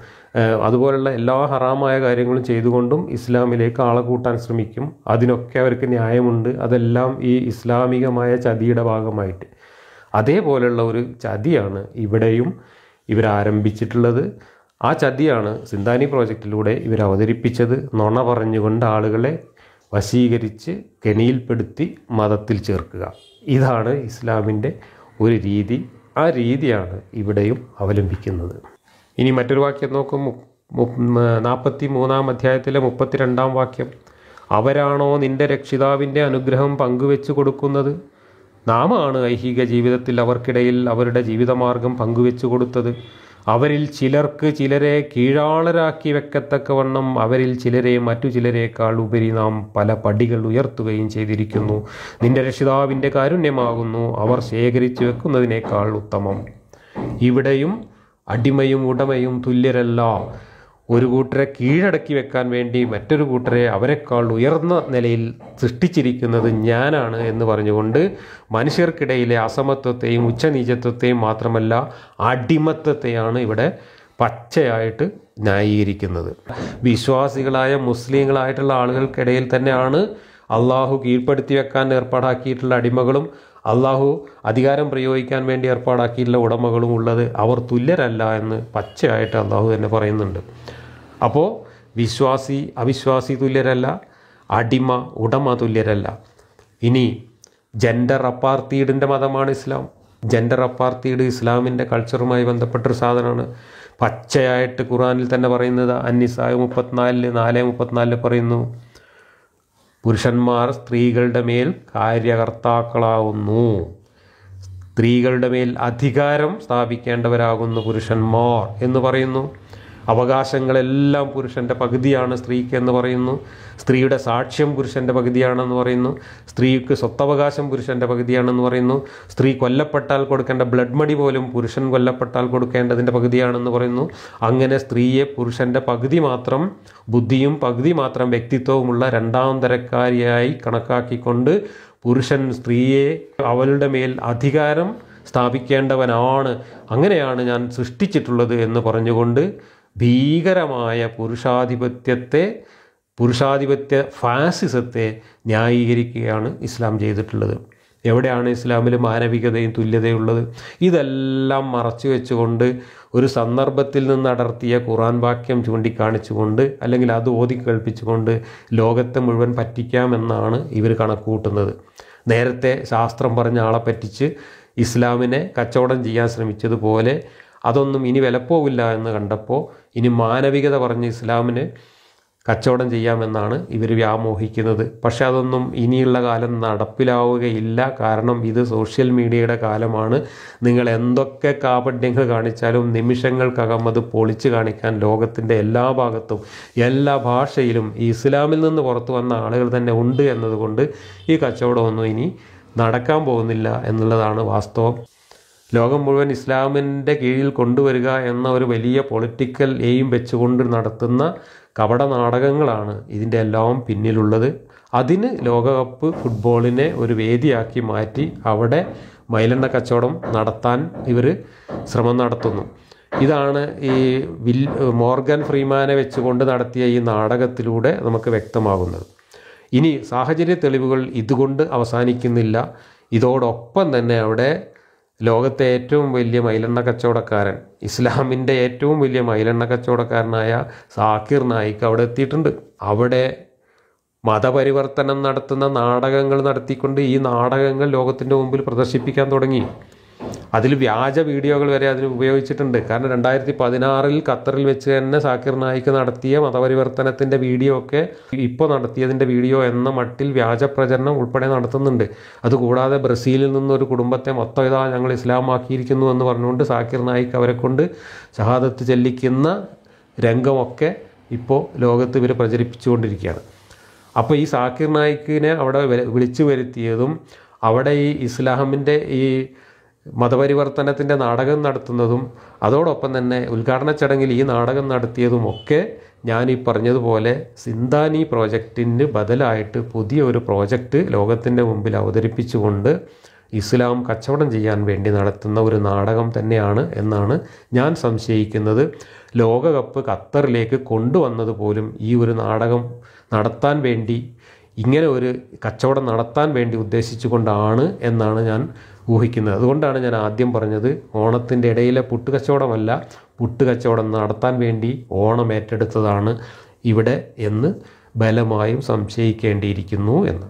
അതുപോലുള്ള എല്ലാ ഹറാമായ കാര്യങ്ങളും ചെയ്തുകൊണ്ടും ഇസ്ലാമിലേക്ക് ആളെ കൂട്ടാൻ ശ്രമിക്കും. അതിനൊക്കെ അവർക്ക് ന്യായമുണ്ട്. അതെല്ലാം ഈ ഇസ്ലാമികമായ ചതിയുടെ ഭാഗമായിട്ട്. അതേപോലെയുള്ള ഒരു ചതിയാണ് ഇവിടെയും ഇവരാരംഭിച്ചിട്ടുള്ളത്. ആ ചതിയാണ് സിന്താനി പ്രോജക്റ്റിലൂടെ ഇവർ അവതരിപ്പിച്ചത് നുണ പറഞ്ഞുകൊണ്ട് ആളുകളെ വശീകരിച്ച് കെണിയിൽപ്പെടുത്തി മതത്തിൽ ചേർക്കുക. ഇതാണ് ഇസ്ലാമിന്റെ ഒരു രീതി. ആ രീതിയാണ് ഇവിടെയും അവലംബിക്കുന്നത്. ഇനി മറ്റൊരു വാക്യം നോക്കും. നാൽപ്പത്തി മൂന്നാം അധ്യായത്തിലെ മുപ്പത്തിരണ്ടാം വാക്യം. അവരാണോ നിന്റെ രക്ഷിതാവിന്റെ അനുഗ്രഹം പങ്കുവെച്ചു കൊടുക്കുന്നത്? നാമാണ് ഐഹിക ജീവിതത്തിൽ അവർക്കിടയിൽ അവരുടെ ജീവിതമാർഗം പങ്കുവെച്ചു കൊടുത്തത്. അവരിൽ ചിലർക്ക് ചിലരെ കീഴാളരാക്കി വെക്കത്തക്കവണ്ണം അവരിൽ ചിലരെ മറ്റു ചിലരെക്കാൾ ഉപരി നാം പല പടികൾ ഉയർത്തുകയും ചെയ്തിരിക്കുന്നു. നിന്റെ രക്ഷിതാവിന്റെ കാരുണ്യമാകുന്നു. അവർ ശേഖരിച്ചു വെക്കുന്നതിനേക്കാൾ ഉത്തമം. ഇവിടെയും അടിമയും ഉടമയും തുല്യരല്ല. ഒരു കൂട്ടരെ കീഴടക്കി വെക്കാൻ വേണ്ടി മറ്റൊരു കൂട്ടരെ അവരെക്കാൾ ഉയർന്ന നിലയിൽ സൃഷ്ടിച്ചിരിക്കുന്നത് ഞാനാണ് എന്ന് പറഞ്ഞുകൊണ്ട് മനുഷ്യർക്കിടയിലെ അസമത്വത്തെയും ഉച്ചനീചത്വത്തെയും മാത്രമല്ല അടിമത്വത്തെയാണ് ഇവിടെ പച്ചയായിട്ട് ന്യായീകരിക്കുന്നത്. വിശ്വാസികളായ മുസ്ലിങ്ങളായിട്ടുള്ള ആളുകൾക്കിടയിൽ തന്നെയാണ് അള്ളാഹു കീഴ്പ്പെടുത്തി വെക്കാൻ ഏർപ്പാടാക്കിയിട്ടുള്ള അടിമകളും അള്ളാഹു അധികാരം പ്രയോഗിക്കാൻ വേണ്ടി ഏർപ്പാടാക്കിയിട്ടുള്ള ഉടമകളും ഉള്ളത് അവർ തുല്യരല്ല എന്ന് പച്ചയായിട്ട് അള്ളാഹു തന്നെ പറയുന്നുണ്ട്. അപ്പോൾ വിശ്വാസി അവിശ്വാസി തുല്യരല്ല അടിമ ഉടമ തുല്യരല്ല. ഇനി ജെൻഡർ അപ്പാർത്തീഡിന്റെ മതമാണ് ഇസ്ലാം. ജെൻഡർ അപ്പാർത്തീഡ് ഇസ്ലാമിന്റെ കൾച്ചറുമായി ബന്ധപ്പെട്ടൊരു സാധനമാണ്. പച്ചയായിട്ട് ഖുറാനിൽ തന്നെ പറയുന്നത് അന്നിസായ മുപ്പത്തിനാലിൽ നാല് മുപ്പത്തിനാലിൽ പറയുന്നു പുരുഷന്മാർ സ്ത്രീകളുടെ മേൽ കാര്യകർത്താക്കളാവുന്നു. സ്ത്രീകളുടെ മേൽ അധികാരം സ്ഥാപിക്കേണ്ടവരാകുന്നു പുരുഷന്മാർ എന്ന് പറയുന്നു. അവകാശങ്ങളെല്ലാം പുരുഷന്റെ പകുതിയാണ് സ്ത്രീക്ക് എന്ന് പറയുന്നു. സ്ത്രീയുടെ സാക്ഷ്യം പുരുഷന്റെ പകുതിയാണെന്ന് പറയുന്നു. സ്ത്രീക്ക് സ്വത്തവകാശം പുരുഷന്റെ പകുതിയാണെന്ന് പറയുന്നു. സ്ത്രീ കൊല്ലപ്പെട്ടാൽ കൊടുക്കേണ്ട ബ്ലഡ് മണി പോലും പുരുഷൻ കൊല്ലപ്പെട്ടാൽ കൊടുക്കേണ്ടതിന്റെ പകുതിയാണെന്ന് പറയുന്നു. അങ്ങനെ സ്ത്രീയെ പുരുഷന്റെ പകുതി മാത്രം ബുദ്ധിയും പകുതി മാത്രം വ്യക്തിത്വവുമുള്ള രണ്ടാം തരക്കാരിയായി കണക്കാക്കിക്കൊണ്ട് പുരുഷൻ സ്ത്രീയെ അവളുടെ മേൽ അധികാരം സ്ഥാപിക്കേണ്ടവനാണ്. അങ്ങനെയാണ് ഞാൻ സൃഷ്ടിച്ചിട്ടുള്ളത് എന്ന് പറഞ്ഞുകൊണ്ട് ഭീകരമായ പുരുഷാധിപത്യത്തെ പുരുഷാധിപത്യ ഫാസിസത്തെ ന്യായീകരിക്കുകയാണ് ഇസ്ലാം ചെയ്തിട്ടുള്ളത്. എവിടെയാണ് ഇസ്ലാമിൽ മാനവികതയും തുല്യതയുള്ളത് ഇതെല്ലാം മറച്ചു വെച്ചുകൊണ്ട് ഒരു സന്ദർഭത്തിൽ നിന്ന് അടർത്തിയ ഖുറാൻ വാക്യം ചൂണ്ടിക്കാണിച്ചുകൊണ്ട് അല്ലെങ്കിൽ അത് ഓതി കേൾപ്പിച്ചുകൊണ്ട് ലോകത്തെ മുഴുവൻ പറ്റിക്കാമെന്നാണ് ഇവർ കണക്കൂട്ടുന്നത് നേരത്തെ ശാസ്ത്രം പറഞ്ഞ ആളെ പറ്റിച്ച് ഇസ്ലാമിനെ കച്ചവടം ചെയ്യാൻ ശ്രമിച്ചതുപോലെ അതൊന്നും ഇനി വിലപ്പോവില്ല എന്ന് കണ്ടപ്പോൾ ഇനി മാനവികത പറഞ്ഞ് ഇസ്ലാമിന് കച്ചവടം ചെയ്യാമെന്നാണ് ഇവർ വ്യാമോഹിക്കുന്നത്. പക്ഷേ അതൊന്നും ഇനിയുള്ള കാലം നടപ്പിലാവുകയില്ല. കാരണം ഇത് സോഷ്യൽ മീഡിയയുടെ കാലമാണ്. നിങ്ങൾ എന്തൊക്കെ കാപട്യങ്ങൾ കാണിച്ചാലും നിമിഷങ്ങൾക്കകം അത് പൊളിച്ചു കാണിക്കാൻ ലോകത്തിന്റെ എല്ലാ ഭാഗത്തും എല്ലാ ഭാഷയിലും ഇസ്ലാമിൽ നിന്ന് പുറത്തു വന്ന ആളുകൾ തന്നെ ഉണ്ട് എന്നതുകൊണ്ട് ഈ കച്ചവടമൊന്നും ഇനി നടക്കാൻ പോകുന്നില്ല എന്നുള്ളതാണ് വാസ്തവം. ലോകം മുഴുവൻ ഇസ്ലാമിന്റെ കീഴിൽ കൊണ്ടുവരിക എന്ന ഒരു വലിയ പൊളിറ്റിക്കൽ എയിം വെച്ചുകൊണ്ട് നടത്തുന്ന കപട നാടകങ്ങളാണ് ഇതിന്റെ എല്ലാം പിന്നിലുള്ളത്. അതിന് ലോകകപ്പ് ഫുട്ബോളിനെ ഒരു വേദിയാക്കി മാറ്റി അവിടെ മൈലെണ്ണ കച്ചവടം നടത്താൻ ഇവർ ശ്രമം നടത്തുന്നു. ഇതാണ് ഈ വിൽ മോർഗൻ ഫ്രീമാനെ വെച്ചുകൊണ്ട് നടത്തിയ ഈ നാടകത്തിലൂടെ നമുക്ക് വ്യക്തമാകുന്നത്. ഇനി സാഹചര്യ തെളിവുകൾ ഇതുകൊണ്ട് അവസാനിക്കുന്നില്ല. ഇതോടൊപ്പം തന്നെ അവിടെ ലോകത്തെ ഏറ്റവും വലിയ മൈലെണ്ണ കച്ചവടക്കാരൻ ഇസ്ലാമിന്റെ ഏറ്റവും വലിയ മൈലെണ്ണ കച്ചവടക്കാരനായ സാക്കിർ നായിക്ക് അവിടെ എത്തിയിട്ടുണ്ട്. അവിടെ മതപരിവർത്തനം നടത്തുന്ന നാടകങ്ങൾ നടത്തിക്കൊണ്ട് ഈ നാടകങ്ങൾ ലോകത്തിന്റെ മുമ്പിൽ പ്രദർശിപ്പിക്കാൻ തുടങ്ങി. അതിൽ വ്യാജ വീഡിയോകൾ വരെ അതിന് ഉപയോഗിച്ചിട്ടുണ്ട്. കാരണം രണ്ടായിരത്തി പതിനാറിൽ ഖത്തറിൽ വെച്ച് തന്നെ സാക്കിർ നായിക്ക് നടത്തിയ മതപരിവർത്തനത്തിന്റെ വീഡിയോ ഒക്കെ ഇപ്പോൾ നടത്തിയതിന്റെ വീഡിയോ എന്ന മട്ടിൽ വ്യാജ പ്രചരണം ഉൾപ്പെടെ നടത്തുന്നുണ്ട്. അതുകൂടാതെ ബ്രസീലിൽ നിന്നൊരു കുടുംബത്തെ മൊത്തം ഇതാ ഞങ്ങൾ ഇസ്ലാമാക്കിയിരിക്കുന്നു എന്ന് പറഞ്ഞുകൊണ്ട് സാക്കിർ നായിക്ക് അവരെ കൊണ്ട് ഷഹാദത്ത് ചെല്ലിക്കുന്ന രംഗമൊക്കെ ഇപ്പോൾ ലോകത്ത് ഇവർ പ്രചരിപ്പിച്ചുകൊണ്ടിരിക്കുകയാണ്. അപ്പോൾ ഈ സാക്കിർ നായിക്കിനെ അവിടെ വിളിച്ചു വരുത്തിയതും അവിടെ ഈ ഇസ്ലാമിന്റെ ഈ മതപരിവർത്തനത്തിന്റെ നാടകം നടത്തുന്നതും അതോടൊപ്പം തന്നെ ഉദ്ഘാടന ചടങ്ങിൽ ഈ നാടകം നടത്തിയതുമൊക്കെ ഞാൻ ഈ പറഞ്ഞതുപോലെ സിന്താനി പ്രോജക്റ്റിന് ബദലായിട്ട് പുതിയ ഒരു പ്രോജക്റ്റ് ലോകത്തിന്റെ മുമ്പിൽ അവതരിപ്പിച്ചുകൊണ്ട് ഇസ്ലാം കച്ചവടം ചെയ്യാൻ വേണ്ടി നടത്തുന്ന ഒരു നാടകം തന്നെയാണ് എന്നാണ് ഞാൻ സംശയിക്കുന്നത്. ലോകകപ്പ് ഖത്തറിലേക്ക് കൊണ്ടുവന്നത് പോലും ഈ ഒരു നാടകം നടത്താൻ വേണ്ടി ഇങ്ങനെ ഒരു കച്ചവടം നടത്താൻ വേണ്ടി ഉദ്ദേശിച്ചുകൊണ്ടാണ് എന്നാണ് ഞാൻ ഊഹിക്കുന്നത്. അതുകൊണ്ടാണ് ഞാൻ ആദ്യം പറഞ്ഞത് ഓണത്തിന്റെ ഇടയിലെ പുട്ടുകച്ചവടമല്ല പുട്ടുകച്ചവടം നടത്താൻ വേണ്ടി ഓണം ഏറ്റെടുത്തതാണ് ഇവിടെ എന്ന് ബലമായും സംശയിക്കേണ്ടിയിരിക്കുന്നു എന്ന്.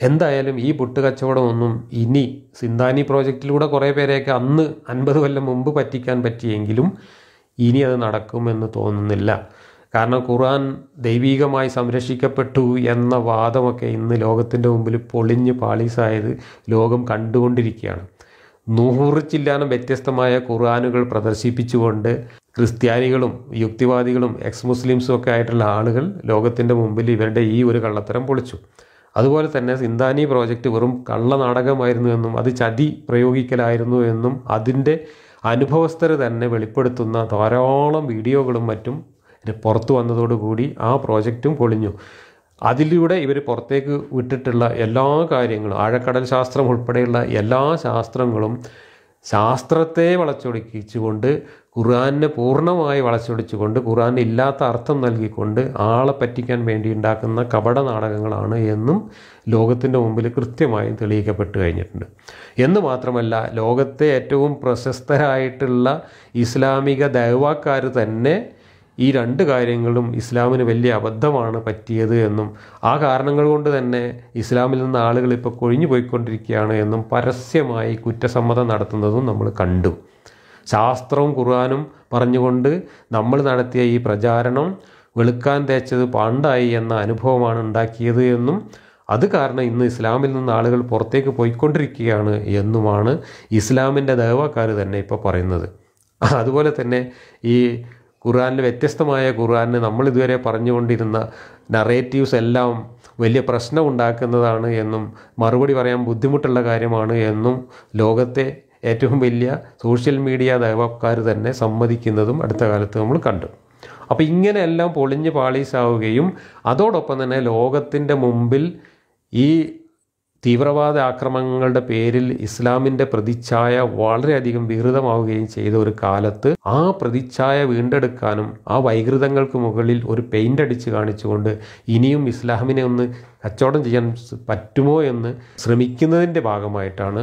എന്തായാലും ഈ പുട്ടുകച്ചവടമൊന്നും ഇനി സിന്താനി പ്രോജക്റ്റിലൂടെ കുറേ പേരെയൊക്കെ അന്ന് അൻപത് കൊല്ലം മുമ്പ് പറ്റിക്കാൻ പറ്റിയെങ്കിലും ഇനി അത് നടക്കുമെന്ന് തോന്നുന്നില്ല. കാരണം ഖുർആൻ ദൈവീകമായി സംരക്ഷിക്കപ്പെട്ടു എന്ന വാദമൊക്കെ ഇന്ന് ലോകത്തിന്റെ മുമ്പിൽ പൊളിഞ്ഞ് പാളീസായത് ലോകം കണ്ടുകൊണ്ടിരിക്കുകയാണ്. നൂറ് ചില്ലാനം വ്യത്യസ്തമായ ഖുർആാനുകൾ പ്രദർശിപ്പിച്ചുകൊണ്ട് ക്രിസ്ത്യാനികളും യുക്തിവാദികളും എക്സ് മുസ്ലിംസും ഒക്കെ ആയിട്ടുള്ള ആളുകൾ ലോകത്തിന്റെ മുമ്പിൽ ഇവരുടെ ഈ ഒരു കള്ളത്തരം പൊളിച്ചു. അതുപോലെ തന്നെ സിന്താനി പ്രോജക്റ്റ് വെറും കള്ള നാടകമായിരുന്നു എന്നും അത് ചതി പ്രയോഗിക്കലായിരുന്നു എന്നും അതിന്റെ അനുഭവസ്ഥർ തന്നെ വെളിപ്പെടുത്തുന്ന ധാരാളം വീഡിയോകളും മറ്റും പുറത്തു വന്നതോടുകൂടി ആ പ്രോജക്റ്റും പൊളിഞ്ഞു. അതിലൂടെ ഇവർ പുറത്തേക്ക് വിട്ടിട്ടുള്ള എല്ലാ കാര്യങ്ങളും ആഴക്കടൽ ശാസ്ത്രം ഉൾപ്പെടെയുള്ള എല്ലാ ശാസ്ത്രങ്ങളും ശാസ്ത്രത്തെ വളച്ചൊടിച്ചുകൊണ്ട് ഖുർആാനിനെ പൂർണമായി വളച്ചൊടിച്ചുകൊണ്ട് ഖുർആാനിന് ഇല്ലാത്ത അർത്ഥം നൽകിക്കൊണ്ട് ആളെ പറ്റിക്കാൻ വേണ്ടി ഉണ്ടാക്കുന്ന കപട നാടകങ്ങളാണ് എന്നും ലോകത്തിന്റെ മുമ്പിൽ കൃത്യമായും തെളിയിക്കപ്പെട്ട് കഴിഞ്ഞിട്ടുണ്ട്. എന്ന് മാത്രമല്ല ലോകത്തെ ഏറ്റവും പ്രശസ്തരായിട്ടുള്ള ഇസ്ലാമിക ദൈവാക്കാർ തന്നെ ഈ രണ്ട് കാര്യങ്ങളും ഇസ്ലാമിന് വലിയ അബദ്ധമാണ് പറ്റിയത് എന്നും ആ കാരണങ്ങൾ കൊണ്ട് തന്നെ ഇസ്ലാമിൽ നിന്ന് ആളുകൾ ഇപ്പോൾ കൊഴിഞ്ഞു പോയിക്കൊണ്ടിരിക്കുകയാണ് എന്നും പരസ്യമായി കുറ്റസമ്മതം നടത്തുന്നതും നമ്മൾ കണ്ടു. ശാസ്ത്രവും ഖുർആാനും പറഞ്ഞുകൊണ്ട് നമ്മൾ നടത്തിയ ഈ പ്രചാരണം വെളുക്കാൻ തേച്ചത് പാണ്ടായി എന്ന അനുഭവമാണ് ഉണ്ടാക്കിയത് എന്നും അത് കാരണം ഇന്ന് ഇസ്ലാമിൽ നിന്ന് ആളുകൾ പുറത്തേക്ക് പോയിക്കൊണ്ടിരിക്കുകയാണ് എന്നുമാണ് ഇസ്ലാമിന്റെ ദേവക്കാർ തന്നെ ഇപ്പോൾ പറയുന്നത്. അതുപോലെ തന്നെ ഈ ഖുർആാനിൽ വ്യത്യസ്തമായ ഖുർആാനിന് നമ്മൾ ഇതുവരെ പറഞ്ഞുകൊണ്ടിരുന്ന നറേറ്റീവ്സ് എല്ലാം വലിയ പ്രശ്നം ഉണ്ടാക്കുന്നതാണ് എന്നും മറുപടി പറയാൻ ബുദ്ധിമുട്ടുള്ള കാര്യമാണ് എന്നും ലോകത്തെ ഏറ്റവും വലിയ സോഷ്യൽ മീഡിയ ദേവക്കാർ തന്നെ സമ്മതിക്കുന്നതും അടുത്ത കാലത്ത് നമ്മൾ കണ്ടു. അപ്പോൾ ഇങ്ങനെയെല്ലാം പൊളിഞ്ഞ് പാളീസാവുകയും അതോടൊപ്പം തന്നെ ലോകത്തിന്റെ മുമ്പിൽ ഈ തീവ്രവാദ ആക്രമണങ്ങളുടെ പേരിൽ ഇസ്ലാമിന്റെ പ്രതിച്ഛായ വളരെയധികം വികൃതമാവുകയും ചെയ്ത ഒരു കാലത്ത് ആ പ്രതിച്ഛായ വീണ്ടെടുക്കാനും ആ വൈകൃതങ്ങൾക്ക് മുകളിൽ ഒരു പെയിന്റ് അടിച്ച് കാണിച്ചുകൊണ്ട് ഇനിയും ഇസ്ലാമിനെ ഒന്ന് കച്ചവടം ചെയ്യാൻ പറ്റുമോ എന്ന് ശ്രമിക്കുന്നതിന്റെ ഭാഗമായിട്ടാണ്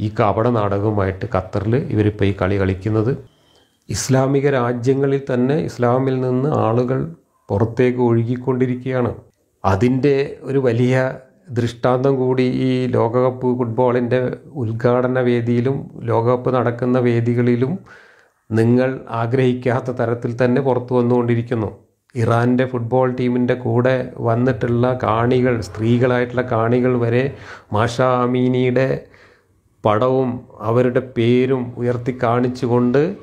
ഈ കപട നാടകവുമായിട്ട് ഖത്തറിൽ ഇവരിപ്പോൾ ഈ കളി കളിക്കുന്നത്. ഇസ്ലാമിക രാജ്യങ്ങളിൽ തന്നെ ഇസ്ലാമിൽ നിന്ന് ആളുകൾ പുറത്തേക്ക് ഒഴുകിക്കൊണ്ടിരിക്കുകയാണ്. അതിന്റെ ഒരു വലിയ ദൃഷ്ടാന്തം കൂടി ഈ ലോകകപ്പ് ഫുട്ബോളിന്റെ ഉദ്ഘാടന വേദിയിലും ലോകകപ്പ് നടക്കുന്ന വേദികളിലും നിങ്ങൾ ആഗ്രഹിക്കാത്ത തരത്തിൽ തന്നെ പുറത്തു വന്നുകൊണ്ടിരിക്കുന്നു. ഇറാന്റെ ഫുട്ബോൾ ടീമിന്റെ കൂടെ വന്നിട്ടുള്ള കാണികൾ സ്ത്രീകളായിട്ടുള്ള കാണികൾ വരെ മാഷ അമീനിയുടെ പടവും അവരുടെ പേരും ഉയർത്തി കാണിച്ചുകൊണ്ട്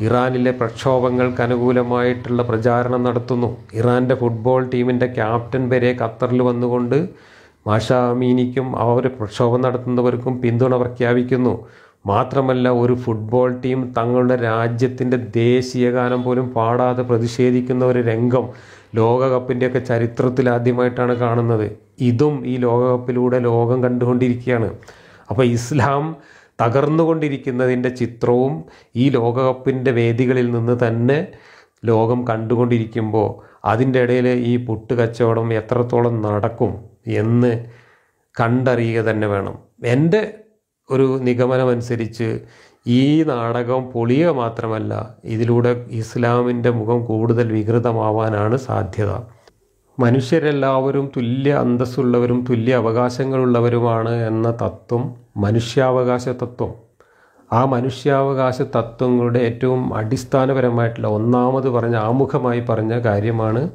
ഇറാനിലെ പ്രക്ഷോഭങ്ങൾക്ക് അനുകൂലമായിട്ടുള്ള പ്രചാരണം നടത്തുന്നു. ഇറാന്റെ ഫുട്ബോൾ ടീമിന്റെ ക്യാപ്റ്റൻ വരെ ഖത്തറിൽ വന്നുകൊണ്ട് മാഷാ അമീനിക്കും അവർ പ്രക്ഷോഭം നടത്തുന്നവർക്കും പിന്തുണ പ്രഖ്യാപിക്കുന്നു. മാത്രമല്ല ഒരു ഫുട്ബോൾ ടീം തങ്ങളുടെ രാജ്യത്തിന്റെ ദേശീയ ഗാനം പോലും പാടാതെ പ്രതിഷേധിക്കുന്ന ഒരു രംഗം ലോകകപ്പിന്റെയൊക്കെ ചരിത്രത്തിൽ ആദ്യമായിട്ടാണ് കാണുന്നത്. ഇതും ഈ ലോകകപ്പിലൂടെ ലോകം കണ്ടുകൊണ്ടിരിക്കുകയാണ്. അപ്പോൾ ഇസ്ലാം തകർന്നുകൊണ്ടിരിക്കുന്നതിന്റെ ചിത്രവും ഈ ലോകകപ്പിന്റെ വേദികളിൽ നിന്ന് തന്നെ ലോകം കണ്ടുകൊണ്ടിരിക്കുമ്പോൾ അതിന്റെ ഇടയിൽ ഈ പുട്ട് കച്ചവടം എത്രത്തോളം നടക്കും? എന്ന് കണ്ടറിയുക തന്നെ വേണം. എന്റെ ഒരു നിഗമനമനുസരിച്ച് ഈ നാടകം പൊളിയുക മാത്രമല്ല ഇതിലൂടെ ഇസ്ലാമിന്റെ മുഖം കൂടുതൽ വികൃതമാവാനാണ് സാധ്യത. മനുഷ്യരെല്ലാവരും തുല്യ അന്തസ്സുള്ളവരും തുല്യ അവകാശങ്ങളുള്ളവരുമാണ് എന്ന തത്വം മനുഷ്യാവകാശ തത്വം. ആ മനുഷ്യാവകാശ തത്വങ്ങളുടെ ഏറ്റവും അടിസ്ഥാനപരമായിട്ടുള്ള ഒന്നാമത് പറഞ്ഞ ആമുഖമായി പറഞ്ഞ കാര്യമാണ്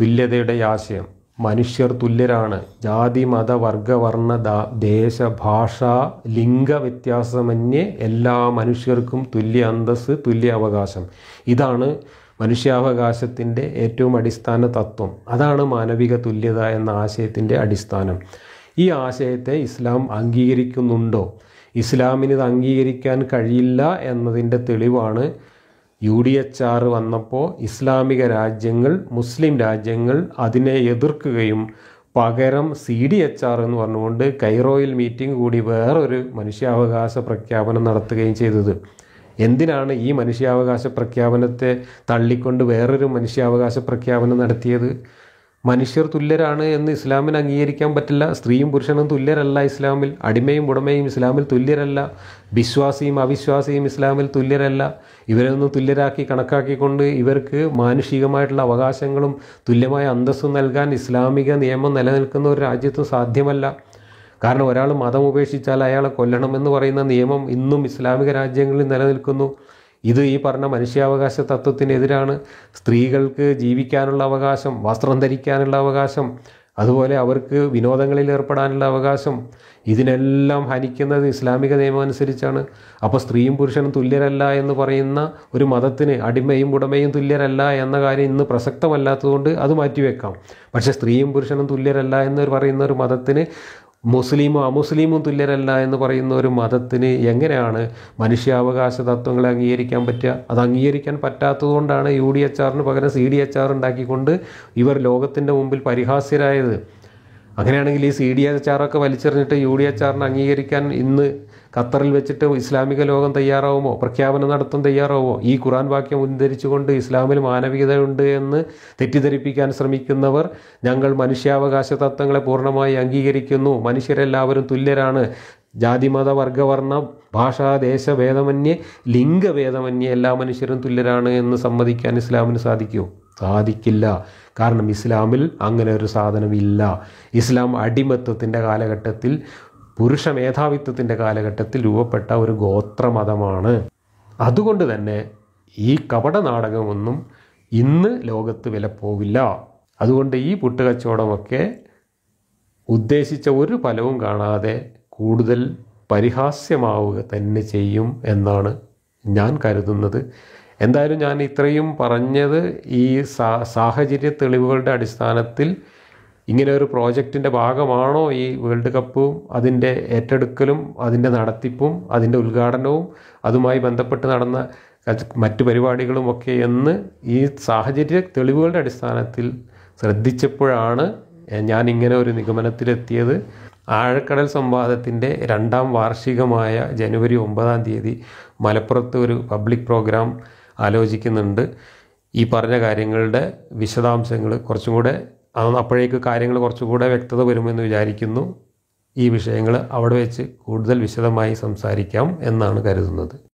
തുല്യതയുടെ ആശയം. മനുഷ്യർ തുല്യരാണ്. ജാതി മത വർഗ വർണ ദേശ ഭാഷ ലിംഗ വ്യത്യാസമന്യേ എല്ലാ മനുഷ്യർക്കും തുല്യ അന്തസ് തുല്യ അവകാശം. ഇതാണ് മനുഷ്യാവകാശത്തിന്റെ ഏറ്റവും അടിസ്ഥാന തത്വം. അതാണ് മാനവിക തുല്യത എന്ന ആശയത്തിന്റെ അടിസ്ഥാനം. ഈ ആശയത്തെ ഇസ്ലാം അംഗീകരിക്കുന്നുണ്ടോ? ഇസ്ലാമിന് ഇത് അംഗീകരിക്കാൻ കഴിയില്ല എന്നതിന്റെ തെളിവാണ് യു ഡി എച്ച് ആർ വന്നപ്പോൾ ഇസ്ലാമിക രാജ്യങ്ങൾ മുസ്ലിം രാജ്യങ്ങൾ അതിനെ എതിർക്കുകയും പകരം സി ഡി എച്ച് ആർ എന്ന് പറഞ്ഞുകൊണ്ട് കൈറോയിൽ മീറ്റിംഗ് കൂടി വേറൊരു മനുഷ്യാവകാശ പ്രഖ്യാപനം നടത്തുകയും ചെയ്തത്. എന്തിനാണ് ഈ മനുഷ്യാവകാശ പ്രഖ്യാപനത്തെ തള്ളിക്കൊണ്ട് വേറൊരു മനുഷ്യാവകാശ പ്രഖ്യാപനം നടത്തിയത്? മനുഷ്യർ തുല്യരാണ് എന്ന് ഇസ്ലാമിന് അംഗീകരിക്കാൻ പറ്റില്ല. സ്ത്രീയും പുരുഷനും തുല്യരല്ല ഇസ്ലാമിൽ. അടിമയും ഉടമയും ഇസ്ലാമിൽ തുല്യരല്ല. വിശ്വാസിയും അവിശ്വാസിയും ഇസ്ലാമിൽ തുല്യരല്ല. ഇവരൊന്നും തുല്യരാക്കി കണക്കാക്കിക്കൊണ്ട് ഇവർക്ക് മാനുഷികമായിട്ടുള്ള അവകാശങ്ങളും തുല്യമായ അന്തസ്സും നൽകാൻ ഇസ്ലാമിക നിയമം നിലനിൽക്കുന്ന ഒരു രാജ്യത്തും സാധ്യമല്ല. കാരണം ഒരാൾ മതം ഉപേക്ഷിച്ചാൽ അയാളെ കൊല്ലണമെന്ന് പറയുന്ന നിയമം ഇന്നും ഇസ്ലാമിക രാജ്യങ്ങളിൽ നിലനിൽക്കുന്നു. ഇത് ഈ പറഞ്ഞ മനുഷ്യാവകാശ തത്വത്തിനെതിരാണ്. സ്ത്രീകൾക്ക് ജീവിക്കാനുള്ള അവകാശം വസ്ത്രം ധരിക്കാനുള്ള അവകാശം അതുപോലെ അവർക്ക് വിനോദങ്ങളിൽ ഏർപ്പെടാനുള്ള അവകാശം ഇതിനെല്ലാം ഹനിക്കുന്നത് ഇസ്ലാമിക നിയമം അനുസരിച്ചാണ് അപ്പോൾ സ്ത്രീയും പുരുഷനും തുല്യരല്ല എന്ന് പറയുന്ന ഒരു മതത്തിന് അടിമയും ഉടമയും തുല്യരല്ല എന്ന കാര്യം ഇന്ന് പ്രസക്തമല്ലാത്തതുകൊണ്ട് അത് മാറ്റിവെക്കാം. പക്ഷേ സ്ത്രീയും പുരുഷനും തുല്യരല്ല എന്ന് പറയുന്ന ഒരു മതത്തിന് മുസ്ലിമും അമുസ്ലിമും തുല്യരല്ല എന്ന് പറയുന്ന ഒരു മതത്തിന് എങ്ങനെയാണ് മനുഷ്യാവകാശ തത്വങ്ങളെ അംഗീകരിക്കാൻ പറ്റുക? അത് അംഗീകരിക്കാൻ പറ്റാത്തതുകൊണ്ടാണ് യു ഡി എച്ച് ആറിന് പകരം സി ഡി എച്ച് ആർ ഉണ്ടാക്കിക്കൊണ്ട് ഇവർ ലോകത്തിന്റെ മുമ്പിൽ പരിഹാസ്യരായത്. അങ്ങനെയാണെങ്കിൽ ഈ സി ഡി എച്ച് ആറൊക്കെ വലിച്ചെറിഞ്ഞിട്ട് യു ഡി എച്ച് ആറിനെ അംഗീകരിക്കാൻ ഇന്ന് ഖത്തറിൽ വെച്ചിട്ട് ഇസ്ലാമിക ലോകം തയ്യാറാവുമോ? പ്രഖ്യാപനം നടത്തും തയ്യാറാവുമോ? ഈ ഖുറാൻ വാക്യം ഉദ്ധരിച്ചുകൊണ്ട് ഇസ്ലാമിൽ മാനവികതയുണ്ട് എന്ന് തെറ്റിദ്ധരിപ്പിക്കാൻ ശ്രമിക്കുന്നവർ ഞങ്ങൾ മനുഷ്യാവകാശ തത്വങ്ങളെ പൂർണമായി അംഗീകരിക്കുന്നു. മനുഷ്യരെല്ലാവരും തുല്യരാണ്. ജാതിമത വർഗവർണ ഭാഷാ ഭേദമന്യേ ലിംഗഭേദമന്യേ എല്ലാ മനുഷ്യരും തുല്യരാണ് എന്ന് സമ്മതിക്കാൻ ഇസ്ലാമിന് സാധിക്കുമോ സാധിക്കില്ല. കാരണം ഇസ്ലാമിൽ അങ്ങനെ ഒരു സാധനമില്ല. ഇസ്ലാം അടിമത്വത്തിന്റെ കാലഘട്ടത്തിൽ പുരുഷ മേധാവിത്വത്തിന്റെ കാലഘട്ടത്തിൽ രൂപപ്പെട്ട ഒരു ഗോത്രമതമാണ്. അതുകൊണ്ട് തന്നെ ഈ കപട നാടകമൊന്നും ഇന്ന് ലോകത്ത് വില പോവില്ല. അതുകൊണ്ട് ഈ പുട്ടുകച്ചവടമൊക്കെ ഉദ്ദേശിച്ച ഒരു ഫലവും കാണാതെ കൂടുതൽ പരിഹാസ്യമാവുക തന്നെ ചെയ്യും എന്നാണ് ഞാൻ കരുതുന്നത്. എന്തായാലും ഞാൻ ഇത്രയും പറഞ്ഞത് ഈ സാഹചര്യ തെളിവുകളുടെ അടിസ്ഥാനത്തിൽ ഇങ്ങനെ ഒരു പ്രോജക്റ്റിന്റെ ഭാഗമാണോ ഈ വേൾഡ് കപ്പും അതിന്റെ ഏറ്റെടുക്കലും അതിന്റെ നടത്തിപ്പും അതിന്റെ ഉദ്ഘാടനവും അതുമായി ബന്ധപ്പെട്ട് നടന്ന മറ്റു പരിപാടികളും ഒക്കെ എന്ന് ഈ സാഹചര്യ തെളിവുകളുടെ അടിസ്ഥാനത്തിൽ ശ്രദ്ധിച്ചപ്പോഴാണ് ഞാൻ ഇങ്ങനെ ഒരു നിഗമനത്തിലെത്തിയത്. ആഴക്കടൽ സംവാദത്തിന്റെ രണ്ടാം വാർഷികമായ ജനുവരി ഒമ്പതാം തീയതി മലപ്പുറത്ത് ഒരു പബ്ലിക് പ്രോഗ്രാം ആലോചിക്കുന്നുണ്ട്. ഈ പറഞ്ഞ കാര്യങ്ങളുടെ വിശദാംശങ്ങൾ കുറച്ചും കൂടെ അപ്പോഴേക്ക് കാര്യങ്ങൾ കുറച്ചുകൂടെ വ്യക്തത വരുമെന്ന് വിചാരിക്കുന്നു. ഈ വിഷയങ്ങൾ അവിടെ വെച്ച് കൂടുതൽ വിശദമായി സംസാരിക്കാം എന്നാണ് കരുതുന്നത്.